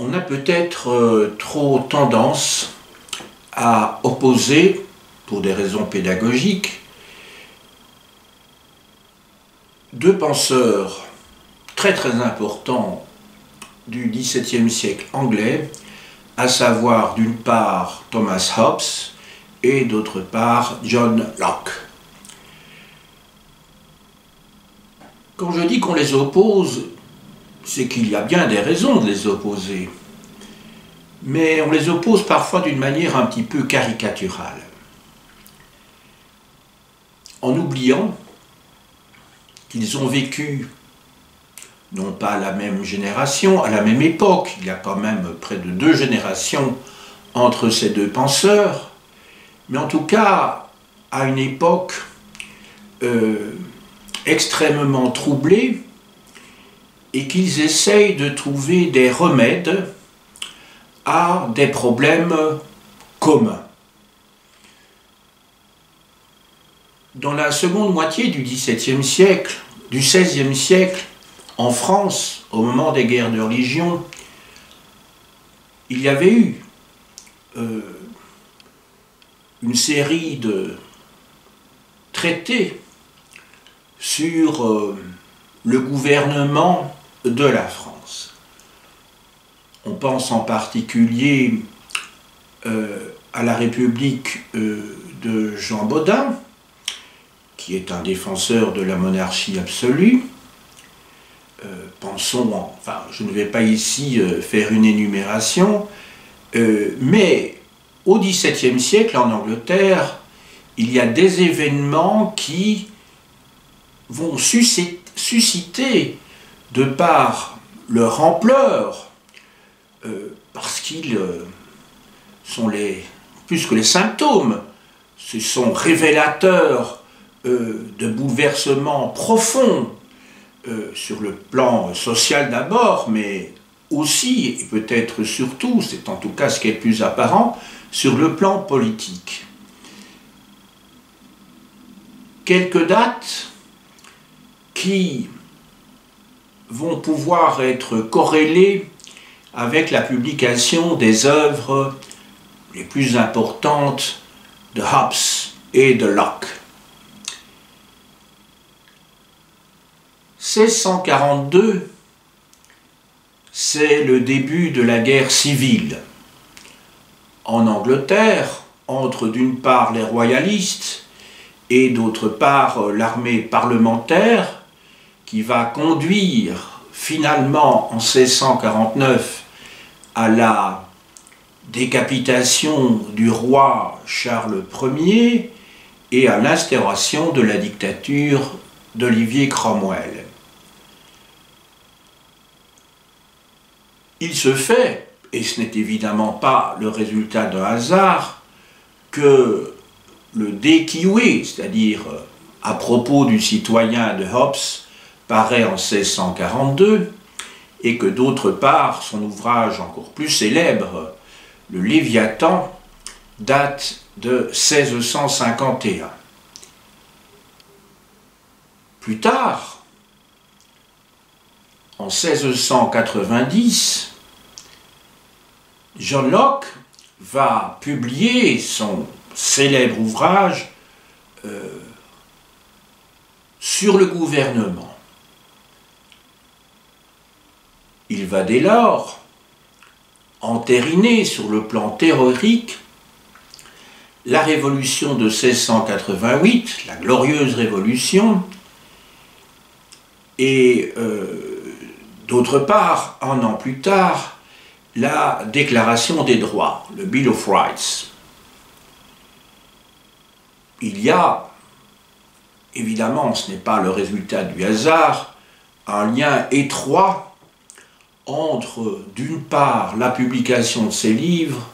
on a peut-être euh, trop tendance à opposer, pour des raisons pédagogiques, deux penseurs très très importants du XVIIe siècle anglais, à savoir d'une part Thomas Hobbes et d'autre part John Locke. Quand je dis qu'on les oppose, c'est qu'il y a bien des raisons de les opposer. Mais on les oppose parfois d'une manière un petit peu caricaturale. En oubliant qu'ils ont vécu non pas à la même génération, à la même époque, il y a quand même près de deux générations entre ces deux penseurs, mais en tout cas à une époque euh, extrêmement troublée et qu'ils essayent de trouver des remèdes à des problèmes communs. Dans la seconde moitié du XVIIe siècle, du XVIe siècle, en France, au moment des guerres de religion, il y avait eu euh, une série de traités sur euh, le gouvernement de la France. On pense en particulier euh, à la République de Jean Baudin, qui est un défenseur de la monarchie absolue, euh, pensons, enfin je ne vais pas ici euh, faire une énumération, euh, mais au XVIIe siècle en Angleterre, il y a des événements qui vont susciter, de par leur ampleur, parce qu'ils sont les, plus que les symptômes, ce sont révélateurs de bouleversements profonds euh, sur le plan social d'abord, mais aussi, et peut-être surtout, c'est en tout cas ce qui est le plus apparent, sur le plan politique. Quelques dates qui vont pouvoir être corrélées avec la publication des œuvres les plus importantes de Hobbes et de Locke. 1642, c'est le début de la guerre civile. En Angleterre, entre d'une part les royalistes et d'autre part l'armée parlementaire, qui va conduire finalement en 1649 à la décapitation du roi Charles Ier et à l'instauration de la dictature d'Olivier Cromwell. Il se fait, et ce n'est évidemment pas le résultat d'un hasard, que le De c'est-à-dire euh, à propos du citoyen de Hobbes, paraît en 1642, et que d'autre part, son ouvrage encore plus célèbre, le Léviathan, date de 1651. Plus tard, en 1690, John Locke va publier son célèbre ouvrage euh, sur le gouvernement. Il va dès lors entériner sur le plan théorique la révolution de 1688, la glorieuse révolution, et euh, d'autre part, un an plus tard, la Déclaration des droits, le Bill of Rights. Il y a, évidemment, ce n'est pas le résultat du hasard, un lien étroit entre, d'une part, la publication de ces livres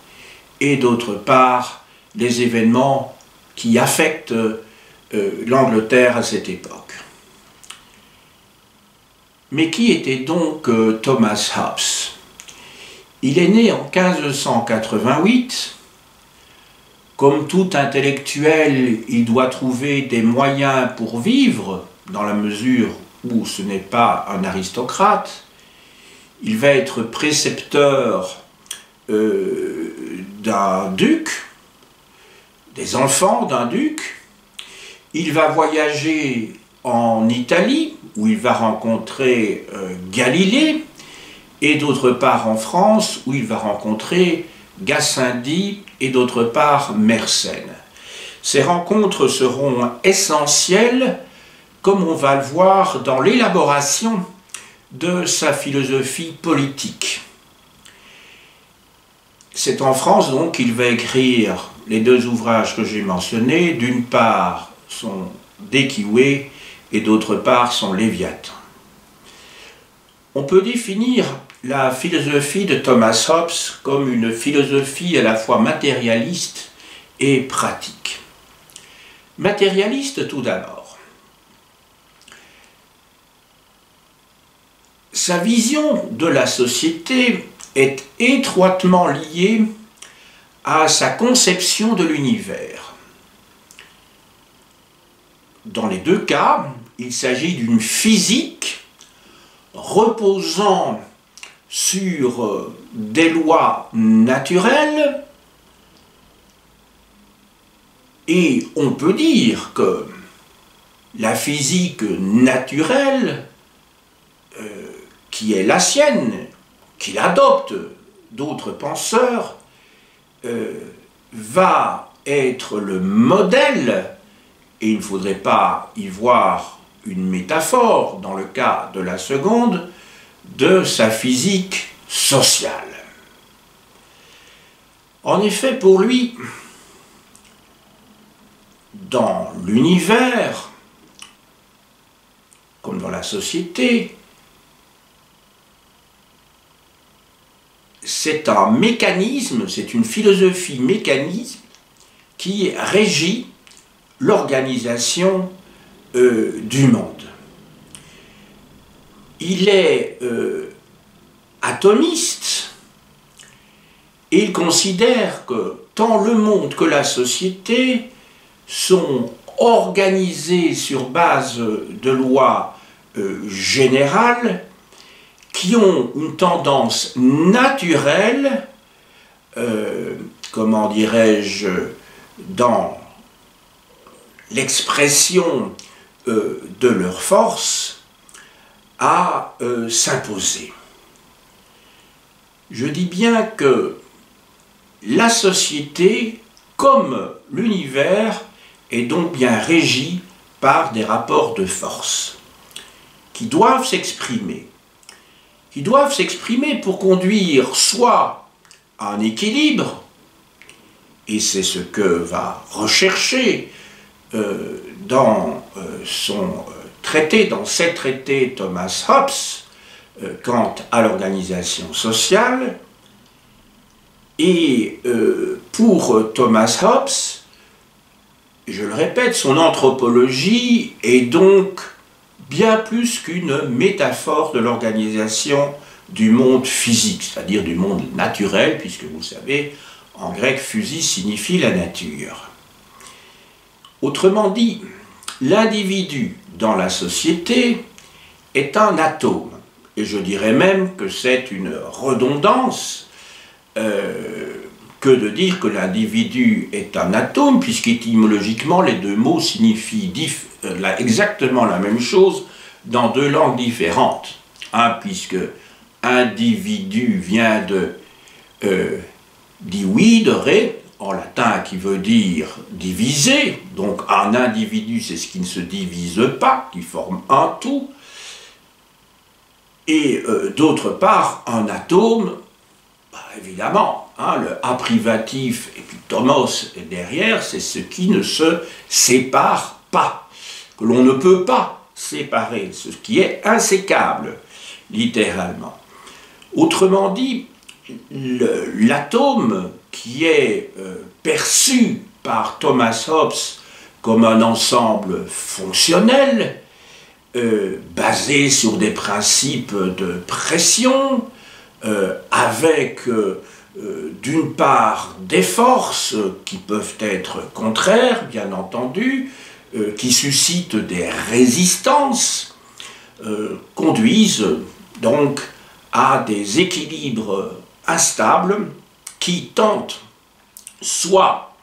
et, d'autre part, les événements qui affectent euh, l'Angleterre à cette époque. Mais qui était donc euh, Thomas Hobbes? Il est né en 1588. Comme tout intellectuel, il doit trouver des moyens pour vivre, dans la mesure où ce n'est pas un aristocrate. Il va être précepteur euh, d'un duc, des enfants d'un duc. Il va voyager en Italie, où il va rencontrer euh, Galilée, et d'autre part en France, où il va rencontrer Gassendi et d'autre part Mersenne. Ces rencontres seront essentielles, comme on va le voir dans l'élaboration de sa philosophie politique. C'est en France donc qu'il va écrire les deux ouvrages que j'ai mentionnés, d'une part son Dékiwé et d'autre part son Léviathan. On peut définir la philosophie de Thomas Hobbes comme une philosophie à la fois matérialiste et pratique. Matérialiste tout d'abord. Sa vision de la société est étroitement liée à sa conception de l'univers. Dans les deux cas, il s'agit d'une physique reposant sur euh, des lois naturelles et on peut dire que la physique naturelle euh, qui est la sienne, qu'il adopte d'autres penseurs, euh, va être le modèle, et il ne faudrait pas y voir une métaphore dans le cas de la seconde, de sa physique sociale. En effet, pour lui, dans l'univers, comme dans la société, c'est un mécanisme, c'est une philosophie mécanisme qui régit l'organisation euh, du monde. Il est euh, atomiste et il considère que tant le monde que la société sont organisés sur base de lois euh, générales qui ont une tendance naturelle, euh, comment dirais-je, dans l'expression euh, de leur force, à euh, s'imposer. Je dis bien que la société, comme l'univers, est donc bien régie par des rapports de force qui doivent s'exprimer qui doivent s'exprimer pour conduire soit à un équilibre, et c'est ce que va rechercher euh, dans euh, son euh, traité, dans ses traités Thomas Hobbes, quant à l'organisation sociale, et pour Thomas Hobbes, je le répète, son anthropologie est donc bien plus qu'une métaphore de l'organisation du monde physique, c'est-à-dire du monde naturel, puisque vous savez, en grec, fusil signifie la nature. Autrement dit, l'individu dans la société est un atome, et je dirais même que c'est une redondance euh, que de dire que l'individu est un atome, puisqu'étymologiquement les deux mots signifient exactement la même chose dans deux langues différentes. Un, puisque individu vient de euh, dividere, en latin qui veut dire diviser, donc un individu c'est ce qui ne se divise pas, qui forme un tout, et euh, d'autre part un atome, bah, évidemment, hein, le A et puis Thomas derrière, c'est ce qui ne se sépare pas que l'on ne peut pas séparer, ce qui est insécable, littéralement. Autrement dit, l'atome qui est euh, perçu par Thomas Hobbes comme un ensemble fonctionnel, euh, basé sur des principes de pression, euh, avec d'une part des forces qui peuvent être contraires, bien entendu, euh, qui suscitent des résistances, euh, conduisent donc à des équilibres instables qui tentent soit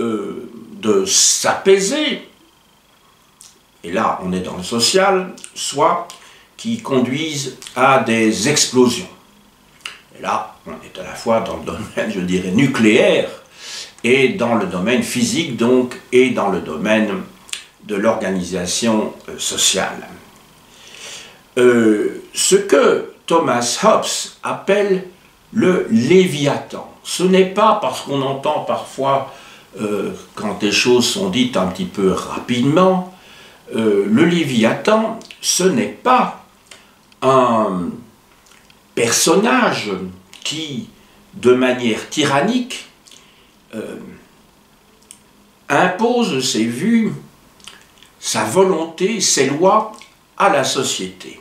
euh, de s'apaiser, et là on est dans le social, soit qui conduisent à des explosions. Et là, on est à la fois dans le domaine, je dirais, nucléaire et dans le domaine physique, donc, et dans le domaine de l'organisation euh, sociale. Euh, ce que Thomas Hobbes appelle le Léviathan, ce n'est pas parce qu'on entend parfois, euh, quand des choses sont dites un petit peu rapidement, le Léviathan, ce n'est pas un personnage qui, de manière tyrannique, impose ses vues sa volonté, ses lois à la société.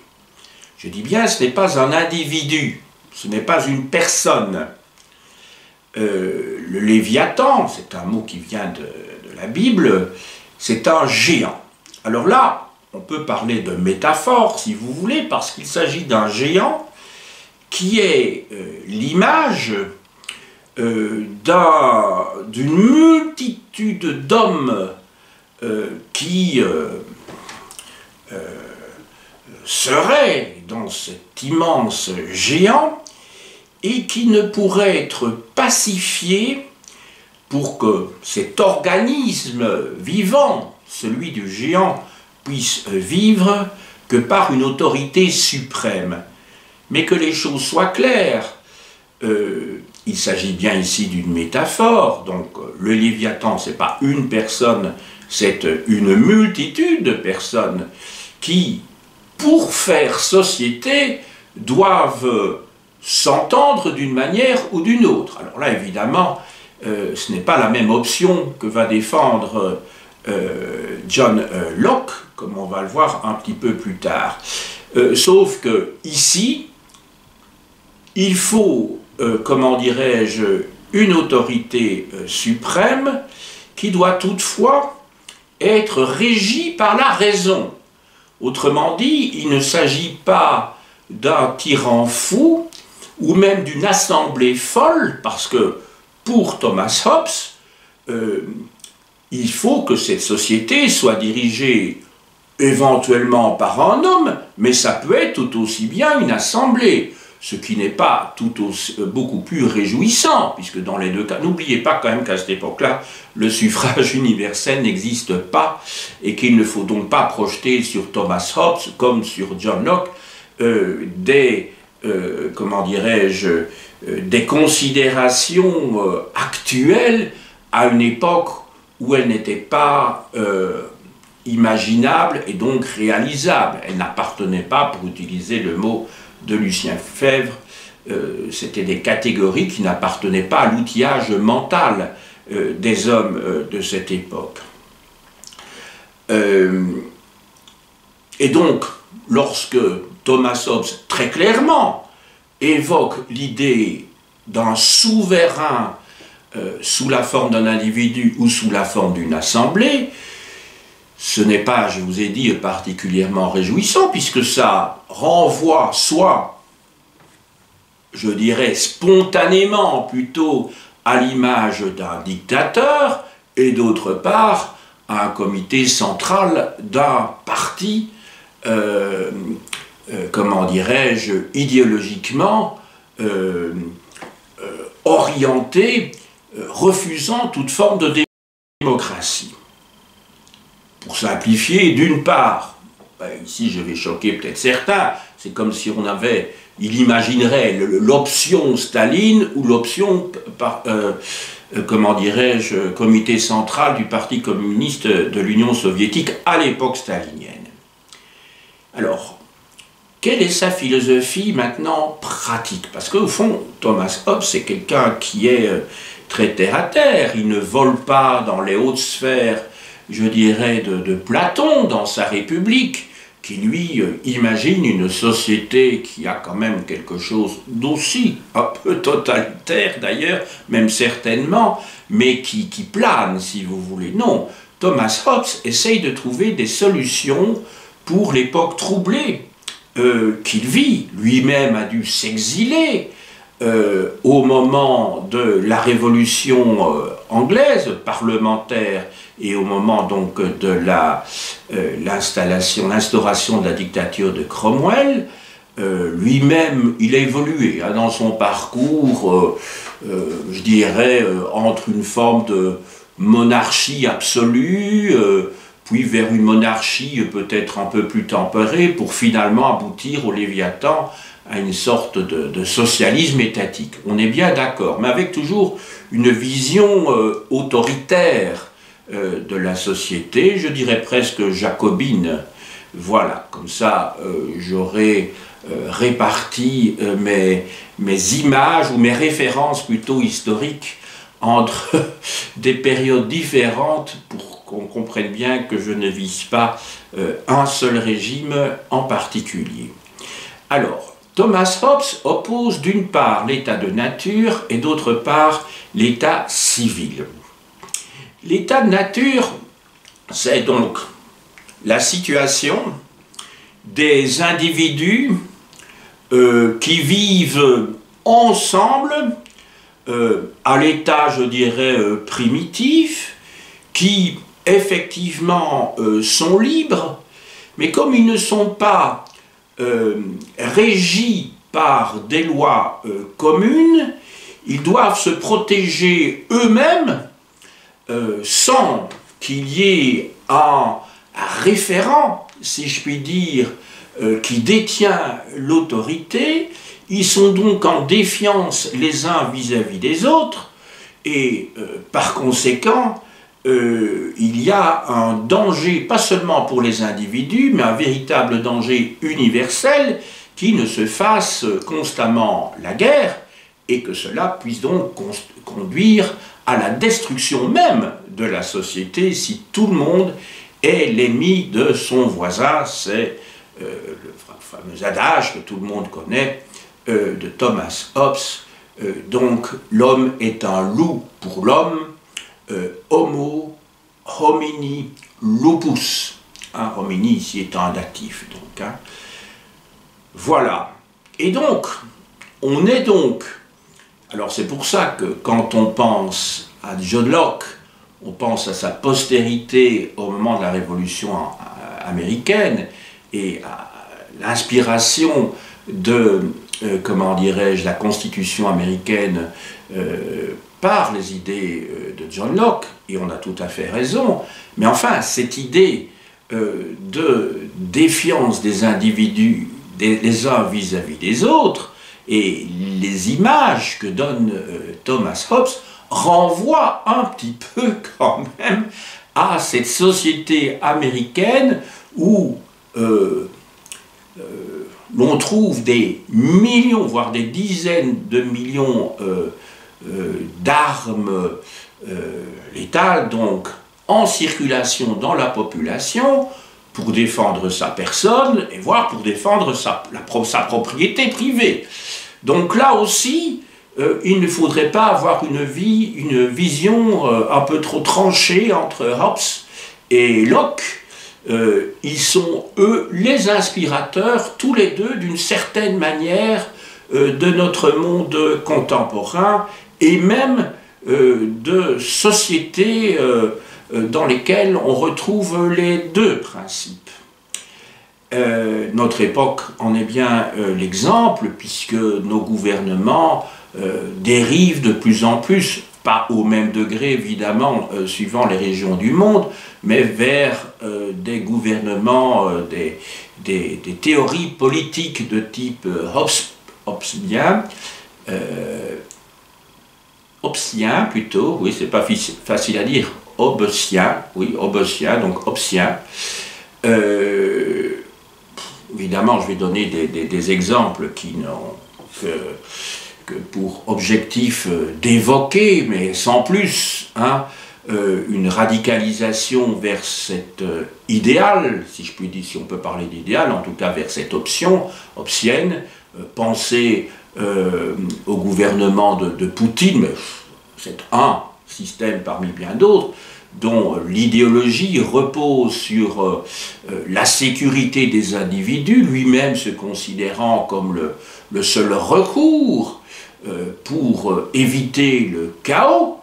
Je dis bien, ce n'est pas un individu, ce n'est pas une personne. Euh, le Léviathan, c'est un mot qui vient de, la Bible, c'est un géant. Alors là, on peut parler de métaphore, si vous voulez, parce qu'il s'agit d'un géant qui est euh, l'image euh, d'une multitude d'hommes qui euh, euh, serait dans cet immense géant et qui ne pourrait être pacifié pour que cet organisme vivant, celui du géant, puisse vivre que par une autorité suprême. Mais que les choses soient claires, il s'agit bien ici d'une métaphore, donc le Léviathan, ce n'est pas une personne c'est une multitude de personnes qui, pour faire société, doivent s'entendre d'une manière ou d'une autre. Alors là, évidemment, euh, ce n'est pas la même option que va défendre euh, John euh, Locke, comme on va le voir un petit peu plus tard. sauf que ici, il faut, comment dirais-je, une autorité suprême qui doit toutefois être régi par la raison. Autrement dit, il ne s'agit pas d'un tyran fou ou même d'une assemblée folle, parce que pour Thomas Hobbes, euh, il faut que cette société soit dirigée éventuellement par un homme, mais ça peut être tout aussi bien une assemblée ce qui n'est pas tout aussi, euh, beaucoup plus réjouissant, puisque dans les deux cas, n'oubliez pas quand même qu'à cette époque-là, le suffrage universel n'existe pas, et qu'il ne faut donc pas projeter sur Thomas Hobbes, comme sur John Locke, euh, des, euh, comment dirais-je, des considérations actuelles à une époque où elles n'étaient pas imaginables et donc réalisables. Elles n'appartenaient pas, pour utiliser le mot de Lucien Fèvre, euh, c'était des catégories qui n'appartenaient pas à l'outillage mental euh, des hommes euh, de cette époque. et donc, lorsque Thomas Hobbes très clairement évoque l'idée d'un souverain sous la forme d'un individu ou sous la forme d'une assemblée, ce n'est pas, je vous ai dit, particulièrement réjouissant, puisque ça renvoie soit, je dirais, spontanément plutôt à l'image d'un dictateur, et d'autre part à un comité central d'un parti, euh, euh, comment dirais-je, idéologiquement euh, orienté, refusant toute forme de démocratie pour simplifier, d'une part, ben, ici je vais choquer peut-être certains, c'est comme si on avait, il imaginerait l'option Staline ou l'option, euh, euh, comment dirais-je, comité central du Parti communiste de l'Union soviétique à l'époque stalinienne. Alors, quelle est sa philosophie maintenant pratique? Parce qu'au fond, Thomas Hobbes, c'est quelqu'un qui est euh, très terre à terre, il ne vole pas dans les hautes sphères je dirais, de, Platon dans sa République, qui lui euh, imagine une société qui a quand même quelque chose d'aussi un peu totalitaire d'ailleurs, même certainement, mais qui, qui plane si vous voulez. Non, Thomas Hobbes essaye de trouver des solutions pour l'époque troublée qu'il vit. Lui-même a dû s'exiler au moment de la révolution anglaise parlementaire et au moment donc de l'installation, l'instauration de la dictature de Cromwell, lui-même, il a évolué hein, dans son parcours, je dirais, entre une forme de monarchie absolue, euh, puis vers une monarchie peut-être un peu plus tempérée, pour finalement aboutir au Léviathan à une sorte de, socialisme étatique. On est bien d'accord, mais avec toujours une vision euh, autoritaire euh, de la société, je dirais presque jacobine. Voilà, comme ça j'aurais réparti mes, mes images ou mes références plutôt historiques entre des périodes différentes pour qu'on comprenne bien que je ne vise pas euh, un seul régime en particulier. Alors, Thomas Hobbes oppose d'une part l'état de nature et d'autre part l'état civil. L'état de nature, c'est donc la situation des individus euh, qui vivent ensemble euh, à l'état, je dirais, euh, primitif, qui effectivement sont libres, mais comme ils ne sont pas régis par des lois communes, ils doivent se protéger eux-mêmes sans qu'il y ait un référent, si je puis dire, qui détient l'autorité, ils sont donc en défiance les uns vis-à-vis des autres, et euh, par conséquent, euh, il y a un danger, pas seulement pour les individus, mais un véritable danger universel qui ne se fasse constamment la guerre, et que cela puisse donc conduire à la destruction même de la société si tout le monde est l'ennemi de son voisin. C'est euh, le fameux adage que tout le monde connaît, euh, de Thomas Hobbes. Euh, donc l'homme est un loup pour l'homme, homo homini lupus. Hein, homini ici est un datif. Donc, hein. Voilà. Et donc, on est donc. Alors c'est pour ça que quand on pense à John Locke, on pense à sa postérité au moment de la Révolution américaine et à l'inspiration de euh, comment dirais-je, la Constitution américaine euh, par les idées euh, de John Locke, et on a tout à fait raison, mais enfin, cette idée de défiance des individus les uns vis-à-vis des autres, et les images que donne Thomas Hobbes renvoient un petit peu quand même à cette société américaine où l'on trouve des millions, voire des dizaines de millions euh, euh, d'armes euh, létales, donc en circulation dans la population, pour défendre sa personne, et voire pour défendre sa propriété privée. Donc là aussi, il ne faudrait pas avoir une, vie, une vision un peu trop tranchée entre Hobbes et Locke, euh, ils sont, eux, les inspirateurs, tous les deux, d'une certaine manière, euh, de notre monde contemporain et même euh, de sociétés dans lesquelles on retrouve les deux principes. Notre époque en est bien l'exemple, puisque nos gouvernements dérivent de plus en plus pas au même degré évidemment euh, suivant les régions du monde, mais vers euh, des gouvernements, euh, des, des, théories politiques de type Hobbesien, Hobbesien plutôt, oui c'est pas facile à dire, Hobbesien, oui Hobbesien, donc Hobbesien. Évidemment je vais donner des, exemples qui n'ont que pour objectif euh, d'évoquer, mais sans plus, hein, euh, une radicalisation vers cet euh, idéal, si je puis dire, si on peut parler d'idéal, en tout cas vers cette option optienne, penser au gouvernement de, Poutine, mais c'est un système parmi bien d'autres, dont l'idéologie repose sur la sécurité des individus, lui-même se considérant comme le seul recours pour éviter le chaos,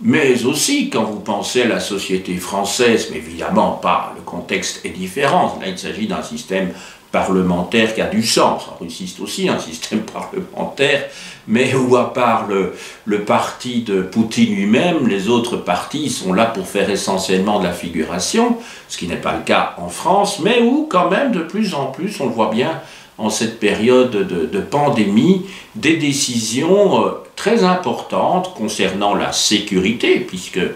mais aussi quand vous pensez à la société française, mais évidemment pas, le contexte est différent, là il s'agit d'un système parlementaire qui a du sens, en Russie c'est aussi un système parlementaire, mais où à part le, le parti de Poutine lui-même, les autres partis sont là pour faire essentiellement de la figuration, ce qui n'est pas le cas en France, mais où quand même de plus en plus, on le voit bien, en cette période de, pandémie des décisions euh, très importantes concernant la sécurité, puisque euh,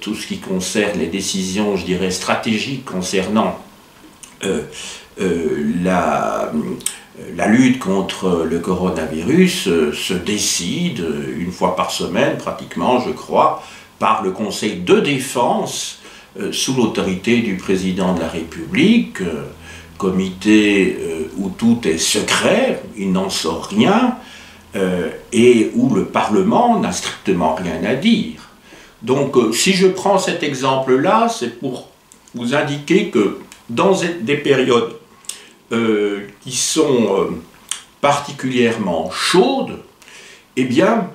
tout ce qui concerne les décisions, je dirais, stratégiques concernant euh, la, la, lutte contre le coronavirus se décide une fois par semaine, pratiquement, je crois, par le Conseil de défense sous l'autorité du président de la République comité euh, où tout est secret, il n'en sort rien, euh, et où le Parlement n'a strictement rien à dire. Donc euh, si je prends cet exemple-là, c'est pour vous indiquer que dans des périodes qui sont particulièrement chaudes, eh bien,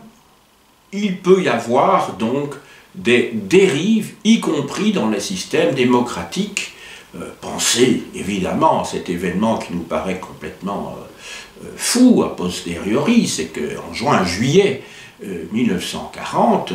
il peut y avoir donc des dérives, y compris dans les systèmes démocratiques, euh, penser évidemment à cet événement qui nous paraît complètement euh, euh, fou a posteriori, c'est qu'en juin-juillet 1940,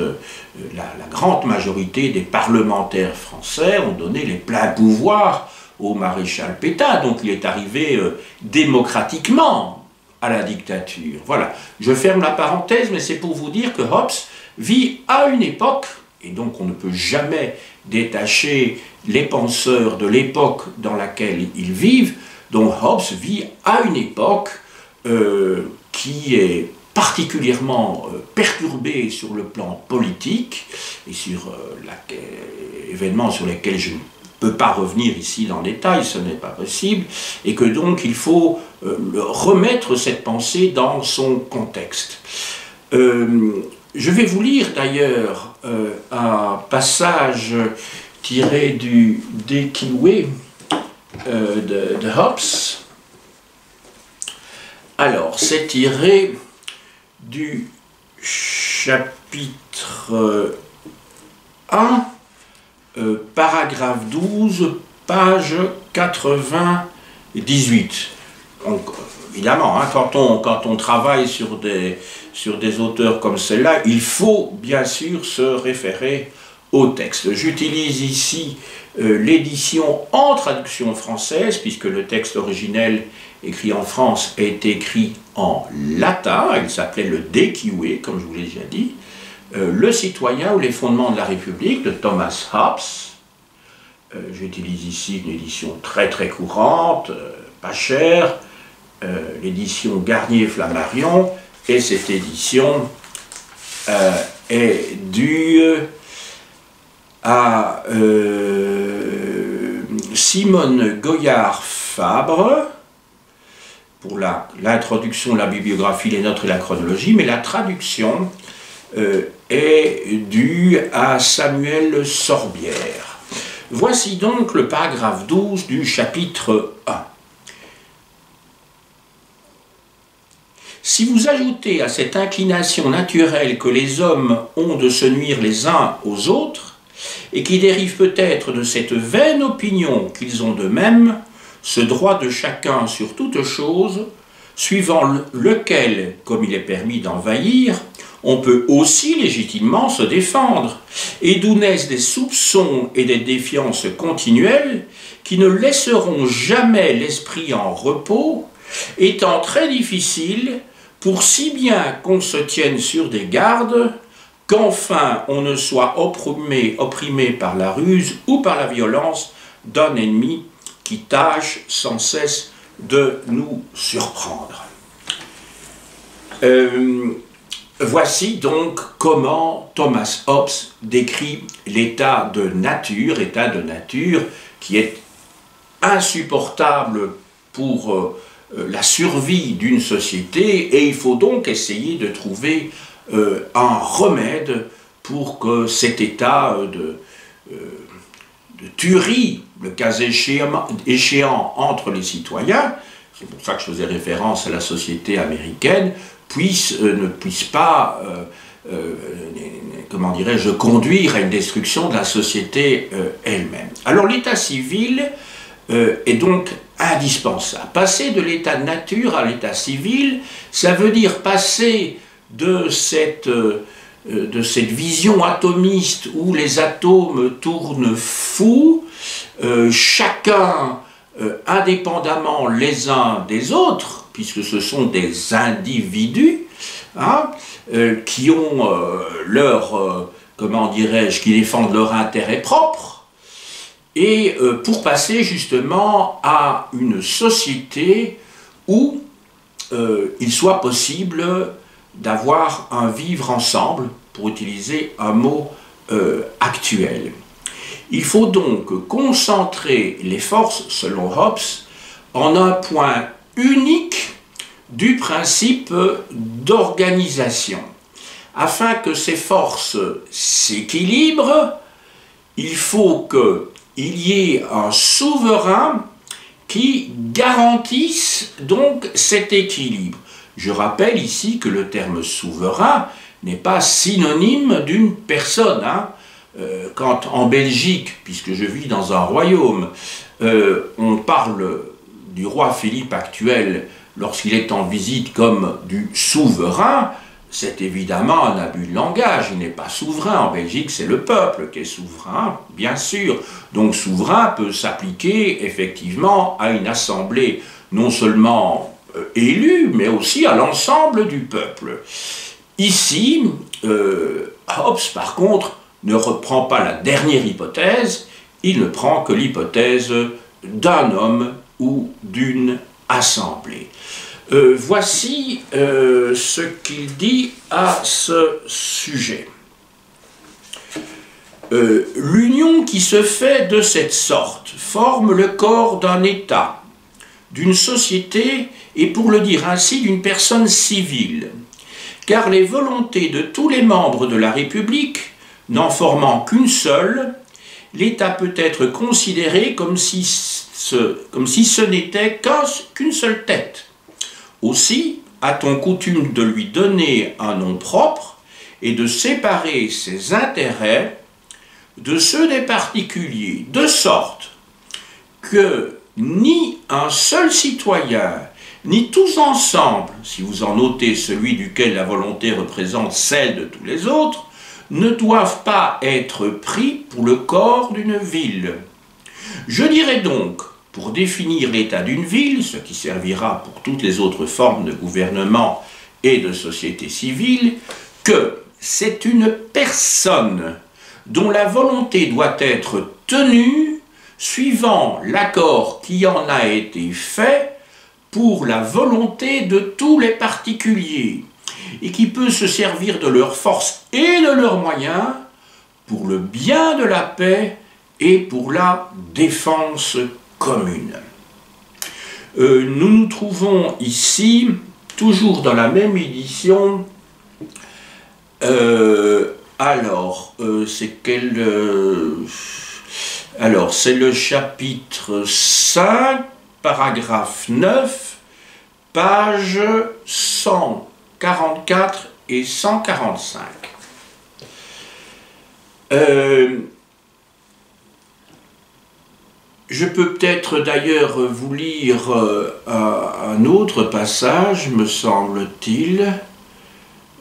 la, grande majorité des parlementaires français ont donné les pleins pouvoirs au maréchal Pétain, donc il est arrivé démocratiquement à la dictature. Voilà, je ferme la parenthèse, mais c'est pour vous dire que Hobbes vit à une époque, et donc on ne peut jamais détacher les penseurs de l'époque dans laquelle ils vivent, dont Hobbes vit à une époque euh, qui est particulièrement euh, perturbée sur le plan politique et sur euh, événements sur lesquels je ne peux pas revenir ici dans le détail, ce n'est pas possible, et que donc il faut remettre cette pensée dans son contexte. je vais vous lire d'ailleurs un passage tiré du Dekiwe euh, de, de, Hobbes. Alors, c'est tiré du chapitre 1, euh, paragraphe 12, page 98. Donc, évidemment, hein, quand, on, quand on travaille sur des, auteurs comme celle-là, il faut bien sûr se référer au texte. J'utilise ici euh, l'édition en traduction française, puisque le texte originel écrit en France est écrit en latin, il s'appelait le De comme je vous l'ai déjà dit, euh, Le citoyen ou les fondements de la République de Thomas Hobbes. Euh, j'utilise ici une édition très très courante, pas chère, l'édition Garnier-Flammarion, et cette édition est due à euh, Simone Goyard-Fabre pour l'introduction, la, bibliographie, les notes et la chronologie, mais la traduction euh, est due à Samuel Sorbière. Voici donc le paragraphe 12 du chapitre 1. Si vous ajoutez à cette inclination naturelle que les hommes ont de se nuire les uns aux autres, et qui dérive peut-être de cette vaine opinion qu'ils ont d'eux-mêmes, ce droit de chacun sur toute chose, suivant lequel, comme il est permis d'envahir, on peut aussi légitimement se défendre, et d'où naissent des soupçons et des défiances continuelles qui ne laisseront jamais l'esprit en repos, étant très difficiles pour si bien qu'on se tienne sur des gardes, qu'enfin on ne soit opprimé, opprimé par la ruse ou par la violence d'un ennemi qui tâche sans cesse de nous surprendre. Euh, voici donc comment Thomas Hobbes décrit l'état de nature, état de nature qui est insupportable pour euh, la survie d'une société et il faut donc essayer de trouver euh, un remède pour que cet état de, tuerie, le cas échéant, échéant entre les citoyens, c'est pour ça que je faisais référence à la société américaine, puisse, ne puisse pas euh, comment dirais-je, conduire à une destruction de la société euh, elle-même. Alors l'état civil euh, est donc indispensable. Passer de l'état de nature à l'état civil, ça veut dire passer de cette, de cette vision atomiste où les atomes tournent fous, chacun indépendamment les uns des autres, puisque ce sont des individus, hein, euh, qui ont euh, leur, euh, comment dirais-je, qui défendent leur intérêt propre, et pour passer justement à une société où il soit possible d'avoir un vivre ensemble, pour utiliser un mot actuel. Il faut donc concentrer les forces, selon Hobbes, en un point unique du principe d'organisation. Afin que ces forces s'équilibrent, il faut qu'il y ait un souverain qui garantisse donc cet équilibre. Je rappelle ici que le terme souverain n'est pas synonyme d'une personne. Hein. Euh, quand en Belgique, puisque je vis dans un royaume, euh, on parle du roi Philippe actuel lorsqu'il est en visite comme du souverain, c'est évidemment un abus de langage. Il n'est pas souverain. En Belgique, c'est le peuple qui est souverain, bien sûr. Donc souverain peut s'appliquer effectivement à une assemblée non seulement euh, élue, mais aussi à l'ensemble du peuple. Ici, euh, Hobbes, par contre, ne reprend pas la dernière hypothèse, il ne prend que l'hypothèse d'un homme ou d'une assemblée. Euh, voici euh, ce qu'il dit à ce sujet. Euh, l'union qui se fait de cette sorte forme le corps d'un État, d'une société et pour le dire ainsi d'une personne civile, car les volontés de tous les membres de la République, n'en formant qu'une seule, l'État peut être considéré comme si ce, comme n'était qu'une seule tête. Aussi a-t-on coutume de lui donner un nom propre et de séparer ses intérêts de ceux des particuliers, de sorte que ni un seul citoyen, ni tous ensemble, si vous en notez celui duquel la volonté représente celle de tous les autres, ne doivent pas être pris pour le corps d'une ville. Je dirais donc pour définir l'état d'une ville, ce qui servira pour toutes les autres formes de gouvernement et de société civile, que c'est une personne dont la volonté doit être tenue suivant l'accord qui en a été fait pour la volonté de tous les particuliers, et qui peut se servir de leurs forces et de leurs moyens pour le bien de la paix et pour la défense commune. Euh, nous nous trouvons ici, toujours dans la même édition, euh, alors, euh, c'est quel... alors, c'est le chapitre 5, paragraphe 9, page 144 et 145. Je peux peut-être d'ailleurs vous lire euh, un autre passage, me semble-t-il.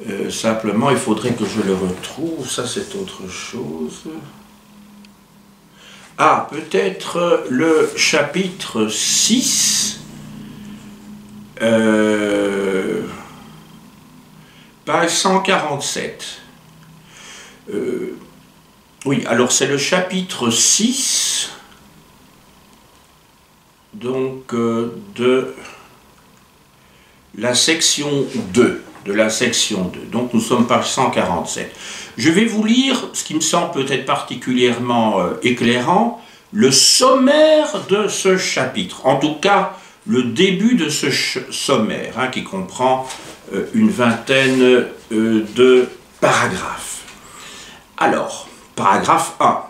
Euh, simplement, il faudrait que je le retrouve, ça c'est autre chose. Ah, peut-être le chapitre 6, euh, page 147. oui, alors c'est le chapitre 6 donc euh, de la section 2. De la section 2. Donc nous sommes page 147. Je vais vous lire ce qui me semble peut-être particulièrement euh, éclairant, le sommaire de ce chapitre. En tout cas, le début de ce sommaire, hein, qui comprend euh, une vingtaine de paragraphes. Alors, paragraphe 1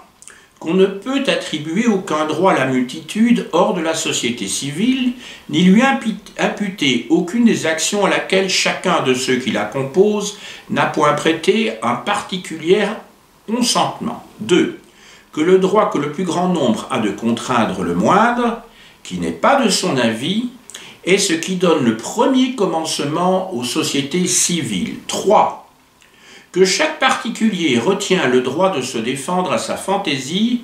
qu'on ne peut attribuer aucun droit à la multitude hors de la société civile, ni lui imputer aucune des actions à laquelle chacun de ceux qui la composent n'a point prêté un particulier consentement. 2. Que le droit que le plus grand nombre a de contraindre le moindre, qui n'est pas de son avis, est ce qui donne le premier commencement aux sociétés civiles. 3 que chaque particulier retient le droit de se défendre à sa fantaisie,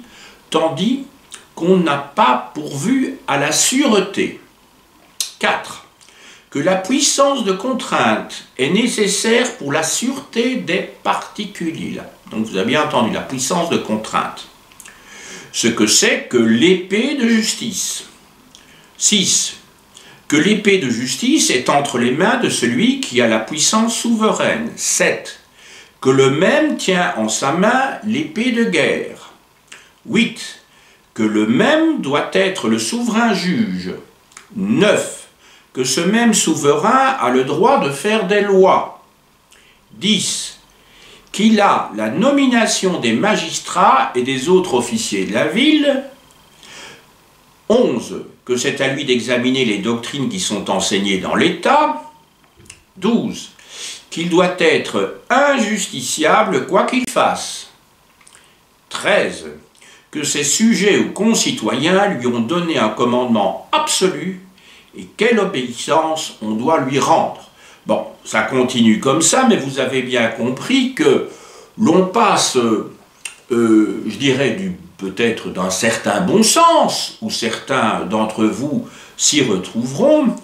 tandis qu'on n'a pas pourvu à la sûreté. 4. Que la puissance de contrainte est nécessaire pour la sûreté des particuliers. Donc vous avez bien entendu, la puissance de contrainte. Ce que c'est que l'épée de justice. 6. Que l'épée de justice est entre les mains de celui qui a la puissance souveraine. 7 que le même tient en sa main l'épée de guerre. 8. Que le même doit être le souverain juge. 9. Que ce même souverain a le droit de faire des lois. 10. Qu'il a la nomination des magistrats et des autres officiers de la ville. 11. Que c'est à lui d'examiner les doctrines qui sont enseignées dans l'État. 12 qu'il doit être injusticiable quoi qu'il fasse. 13. Que ses sujets ou concitoyens lui ont donné un commandement absolu et quelle obéissance on doit lui rendre. Bon, ça continue comme ça, mais vous avez bien compris que l'on passe, euh, je dirais, du peut-être d'un certain bon sens, ou certains d'entre vous s'y retrouveront,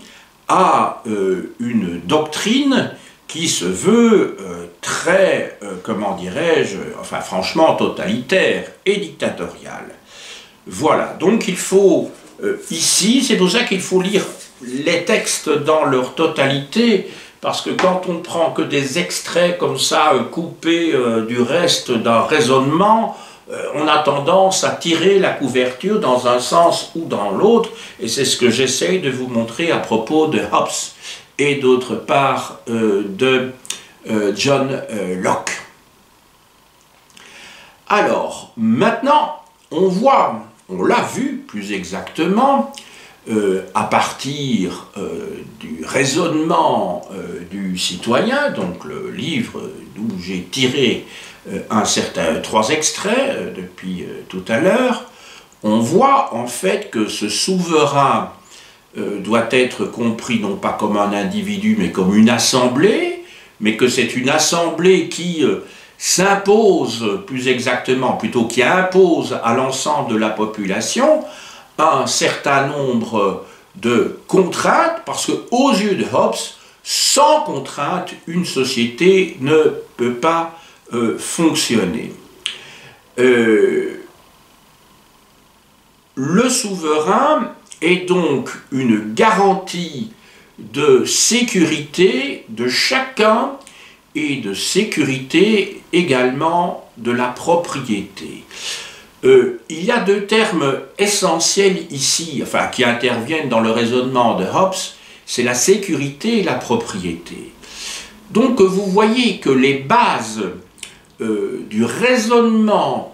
à euh, une doctrine qui se veut euh, très, euh, comment dirais-je, enfin franchement totalitaire et dictatorial. Voilà, donc il faut, ici, c'est pour ça qu'il faut lire les textes dans leur totalité, parce que quand on prend que des extraits comme ça, coupés du reste d'un raisonnement, on a tendance à tirer la couverture dans un sens ou dans l'autre, et c'est ce que j'essaye de vous montrer à propos de Hobbes et d'autre part euh, de euh, John euh, Locke. Alors, maintenant, on voit, on l'a vu plus exactement, à partir du raisonnement du citoyen, donc le livre d'où j'ai tiré un certain, trois extraits depuis tout à l'heure, on voit en fait que ce souverain euh, doit être compris non pas comme un individu, mais comme une assemblée, mais que c'est une assemblée qui euh, s'impose, plus exactement, plutôt qui impose à l'ensemble de la population un certain nombre de contraintes, parce que aux yeux de Hobbes, sans contrainte, une société ne peut pas euh, fonctionner. le souverain est donc une garantie de sécurité de chacun et de sécurité également de la propriété. Euh, il y a deux termes essentiels ici, enfin qui interviennent dans le raisonnement de Hobbes, c'est la sécurité et la propriété. Donc vous voyez que les bases euh, du raisonnement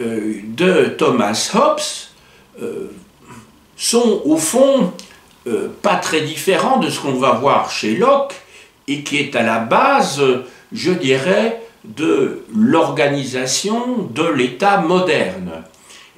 euh, de Thomas Hobbes sont au fond euh, pas très différents de ce qu'on va voir chez Locke et qui est à la base, je dirais, de l'organisation de l'État moderne.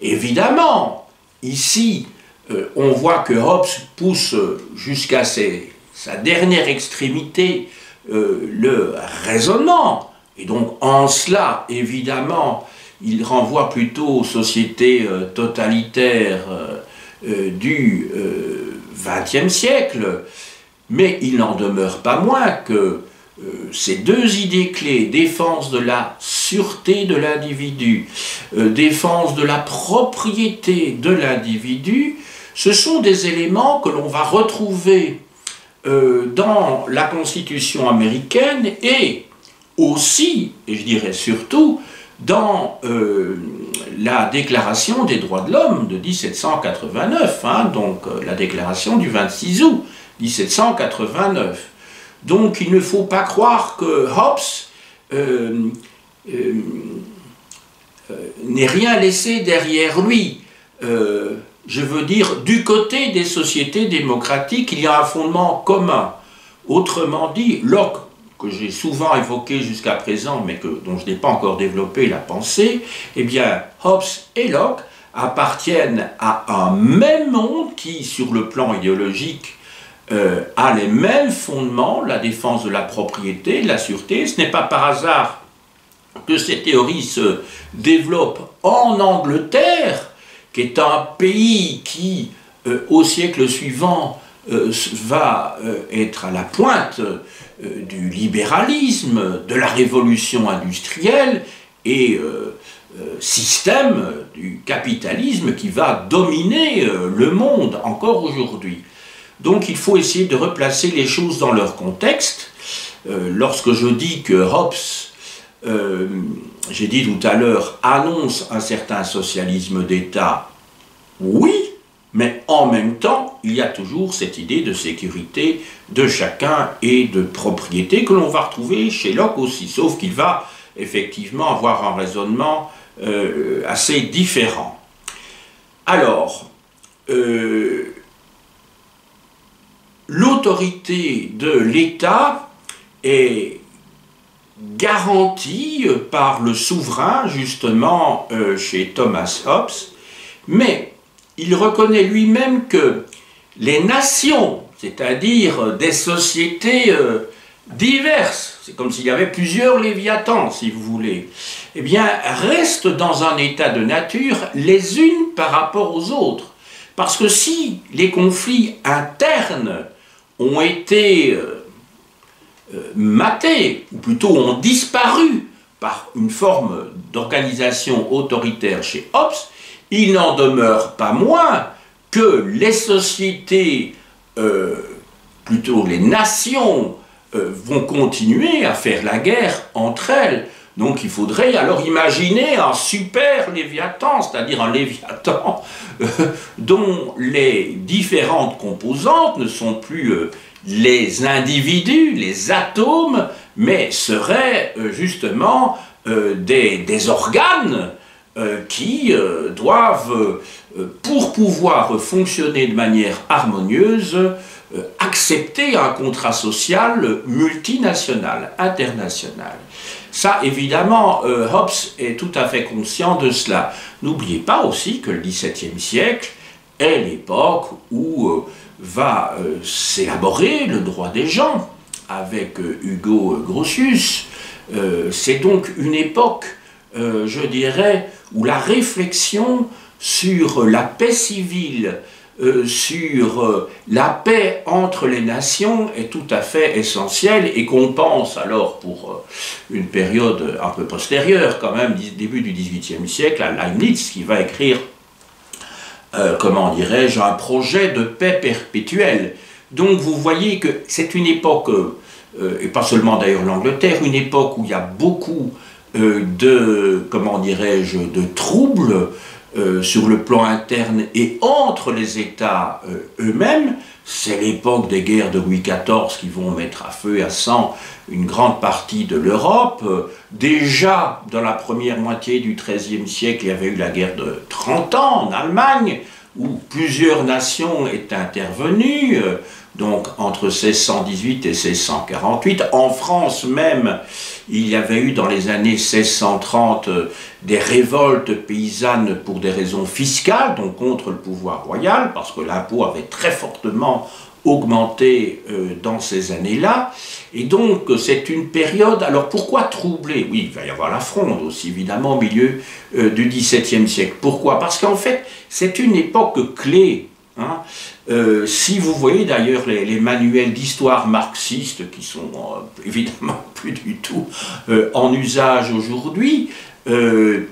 Évidemment, ici, euh, on voit que Hobbes pousse jusqu'à sa dernière extrémité euh, le raisonnement. Et donc, en cela, évidemment, il renvoie plutôt aux sociétés totalitaires euh, du XXe euh, siècle, mais il n'en demeure pas moins que euh, ces deux idées clés, défense de la sûreté de l'individu, défense de la propriété de l'individu, ce sont des éléments que l'on va retrouver dans la Constitution américaine et aussi, et je dirais surtout, dans euh, la Déclaration des droits de l'homme de 1789, hein, donc euh, la déclaration du 26 août 1789. Donc il ne faut pas croire que Hobbes, euh, n'ait rien laissé derrière lui. je veux dire, du côté des sociétés démocratiques, il y a un fondement commun. Autrement dit, Locke, que j'ai souvent évoqué jusqu'à présent, mais dont je n'ai pas encore développé la pensée, eh bien, Hobbes et Locke appartiennent à un même monde qui, sur le plan idéologique, euh, a les mêmes fondements, la défense de la propriété, de la sûreté. Ce n'est pas par hasard que ces théories se développent en Angleterre, qui est un pays qui, euh, au siècle suivant, euh, va être à la pointe du libéralisme, de la révolution industrielle et système du capitalisme qui va dominer le monde encore aujourd'hui. Donc il faut essayer de replacer les choses dans leur contexte. Euh, lorsque je dis que Hobbes, euh, j'ai dit tout à l'heure, annonce un certain socialisme d'État, oui, mais en même temps, il y a toujours cette idée de sécurité de chacun et de propriété que l'on va retrouver chez Locke aussi, sauf qu'il va effectivement avoir un raisonnement euh, assez différent. Alors, l'autorité de l'État est garantie par le souverain, justement, euh, chez Thomas Hobbes, mais il reconnaît lui-même que les nations, c'est-à-dire des sociétés euh, diverses, c'est comme s'il y avait plusieurs léviathans, si vous voulez, eh bien, restent dans un état de nature les unes par rapport aux autres. Parce que si les conflits internes ont été euh, euh, matés, ou plutôt ont disparu par une forme d'organisation autoritaire chez Hobbes, il n'en demeure pas moins que les sociétés, euh, plutôt les nations, vont continuer à faire la guerre entre elles. Donc il faudrait alors imaginer un super léviathan, c'est-à-dire un léviathan euh, dont les différentes composantes ne sont plus euh, les individus, les atomes, mais seraient euh, justement des, organes qui doivent, pour pouvoir fonctionner de manière harmonieuse, accepter un contrat social multinational, international. Ça, évidemment, euh, Hobbes est tout à fait conscient de cela. N'oubliez pas aussi que le XVIIe siècle est l'époque où euh, va euh, s'élaborer le droit des gens avec Hugo Grotius. C'est donc une époque, je dirais, où la réflexion sur la paix civile, euh, sur euh, la paix entre les nations est tout à fait essentielle et qu'on pense alors pour euh, une période un peu postérieure quand même, début du XVIIIe siècle, à Leibniz qui va écrire, comment dirais-je, un projet de paix perpétuelle. Donc vous voyez que c'est une époque, et pas seulement d'ailleurs l'Angleterre, une époque où il y a beaucoup de, comment dirais-je, de troubles, euh, sur le plan interne et entre les États euh, eux-mêmes, c'est l'époque des guerres de Louis XIV qui vont mettre à feu et à sang une grande partie de l'Europe. déjà, dans la première moitié du XIIIe siècle, il y avait eu la guerre de 30 ans en Allemagne, où plusieurs nations étaient intervenues donc entre 1618 et 1648. En France même, il y avait eu dans les années 1630 euh, des révoltes paysannes pour des raisons fiscales, donc contre le pouvoir royal, parce que l'impôt avait très fortement augmenté euh, dans ces années-là. Et donc c'est une période, alors pourquoi troubler? Oui, il va y avoir la fronde aussi, évidemment, au milieu euh, du XVIIe siècle. Pourquoi? Parce qu'en fait, c'est une époque clé Hein. Euh, si vous voyez d'ailleurs les, manuels d'histoire marxiste qui sont euh, évidemment plus du tout euh, en usage aujourd'hui, le,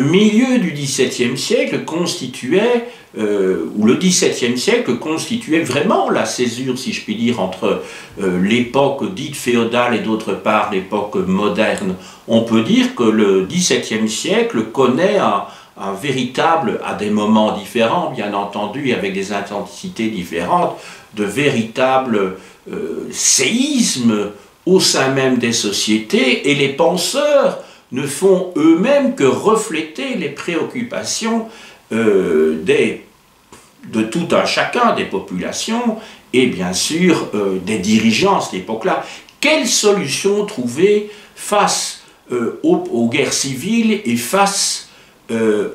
milieu du XVIIe siècle constituait, ou le XVIIe siècle constituait vraiment la césure, si je puis dire, entre l'époque dite féodale et d'autre part l'époque moderne. On peut dire que le XVIIe siècle connaît un, un véritable, à des moments différents, bien entendu, avec des intensités différentes, de véritables euh, séismes au sein même des sociétés, et les penseurs ne font eux-mêmes que refléter les préoccupations euh, de tout un chacun des populations et bien sûr euh, des dirigeants à cette époque-là. Quelle solution trouver face aux, guerres civiles et face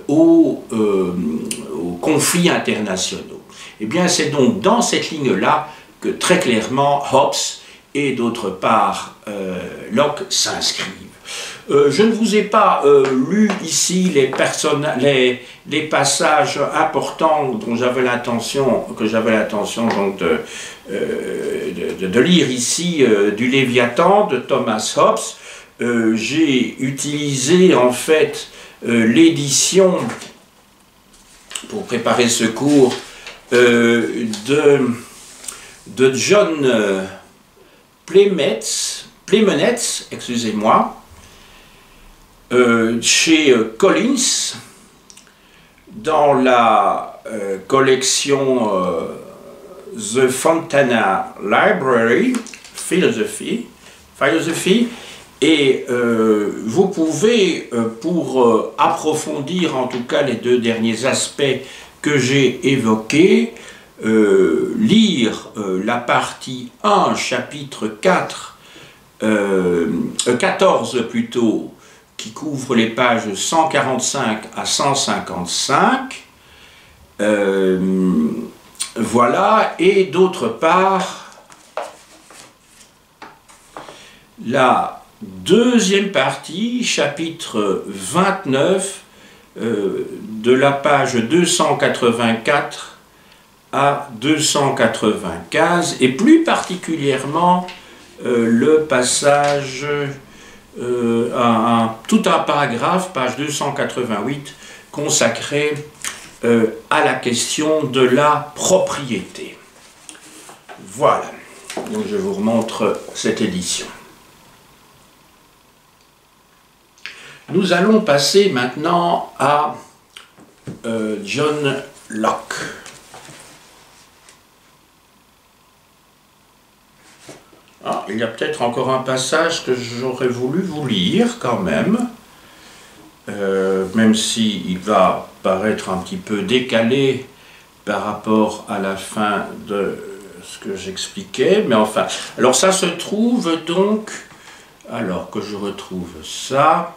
aux, aux, conflits internationaux Eh bien, c'est donc dans cette ligne-là que très clairement Hobbes et d'autre part Locke s'inscrivent. Euh, je ne vous ai pas euh, lu ici les, passages importants dont j'avais l'intention, que j'avais l'intention euh, de, de, lire ici du Léviathan de Thomas Hobbes. J'ai utilisé en fait l'édition pour préparer ce cours de, de John Playmetz, Playmenetz, excusez-moi, euh, chez euh, Collins, dans la euh, collection The Fontana Library, Philosophy, Philosophy et vous pouvez, pour approfondir en tout cas les deux derniers aspects que j'ai évoqués, lire la partie 1, chapitre 4, 14 plutôt, qui couvre les pages 145 à 155. Euh, voilà, et d'autre part, la deuxième partie, chapitre 29, euh, de la page 284 à 295, et plus particulièrement euh, le passage euh, tout un paragraphe, page 288, consacré à la question de la propriété. Voilà, donc je vous remontre cette édition. Nous allons passer maintenant à euh, John Locke. Ah, il y a peut-être encore un passage que j'aurais voulu vous lire quand même, euh, même s'il va paraître un petit peu décalé par rapport à la fin de ce que j'expliquais, mais enfin, alors ça se trouve donc, alors que je retrouve ça,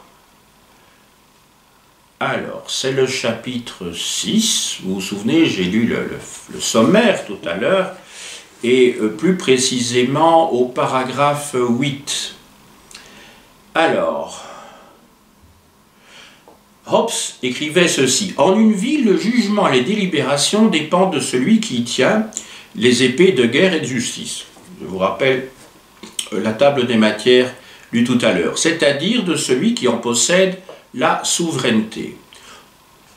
alors c'est le chapitre 6, vous vous souvenez, j'ai lu le sommaire tout à l'heure, et euh, plus précisément au paragraphe 8. Alors, Hobbes écrivait ceci. En une ville, le jugement et les délibérations dépendent de celui qui tient les épées de guerre et de justice. Je vous rappelle euh, la table des matières lue tout à l'heure, c'est-à-dire de celui qui en possède la souveraineté.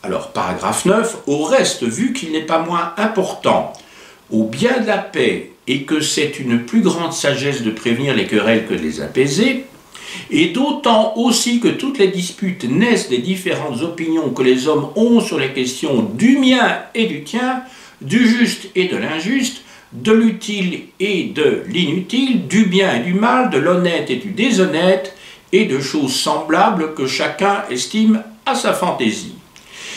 Alors, paragraphe 9, au reste, vu qu'il n'est pas moins important au bien de la paix et que c'est une plus grande sagesse de prévenir les querelles que de les apaiser, et d'autant aussi que toutes les disputes naissent des différentes opinions que les hommes ont sur les questions du mien et du tien, du juste et de l'injuste, de l'utile et de l'inutile, du bien et du mal, de l'honnête et du déshonnête, et de choses semblables que chacun estime à sa fantaisie.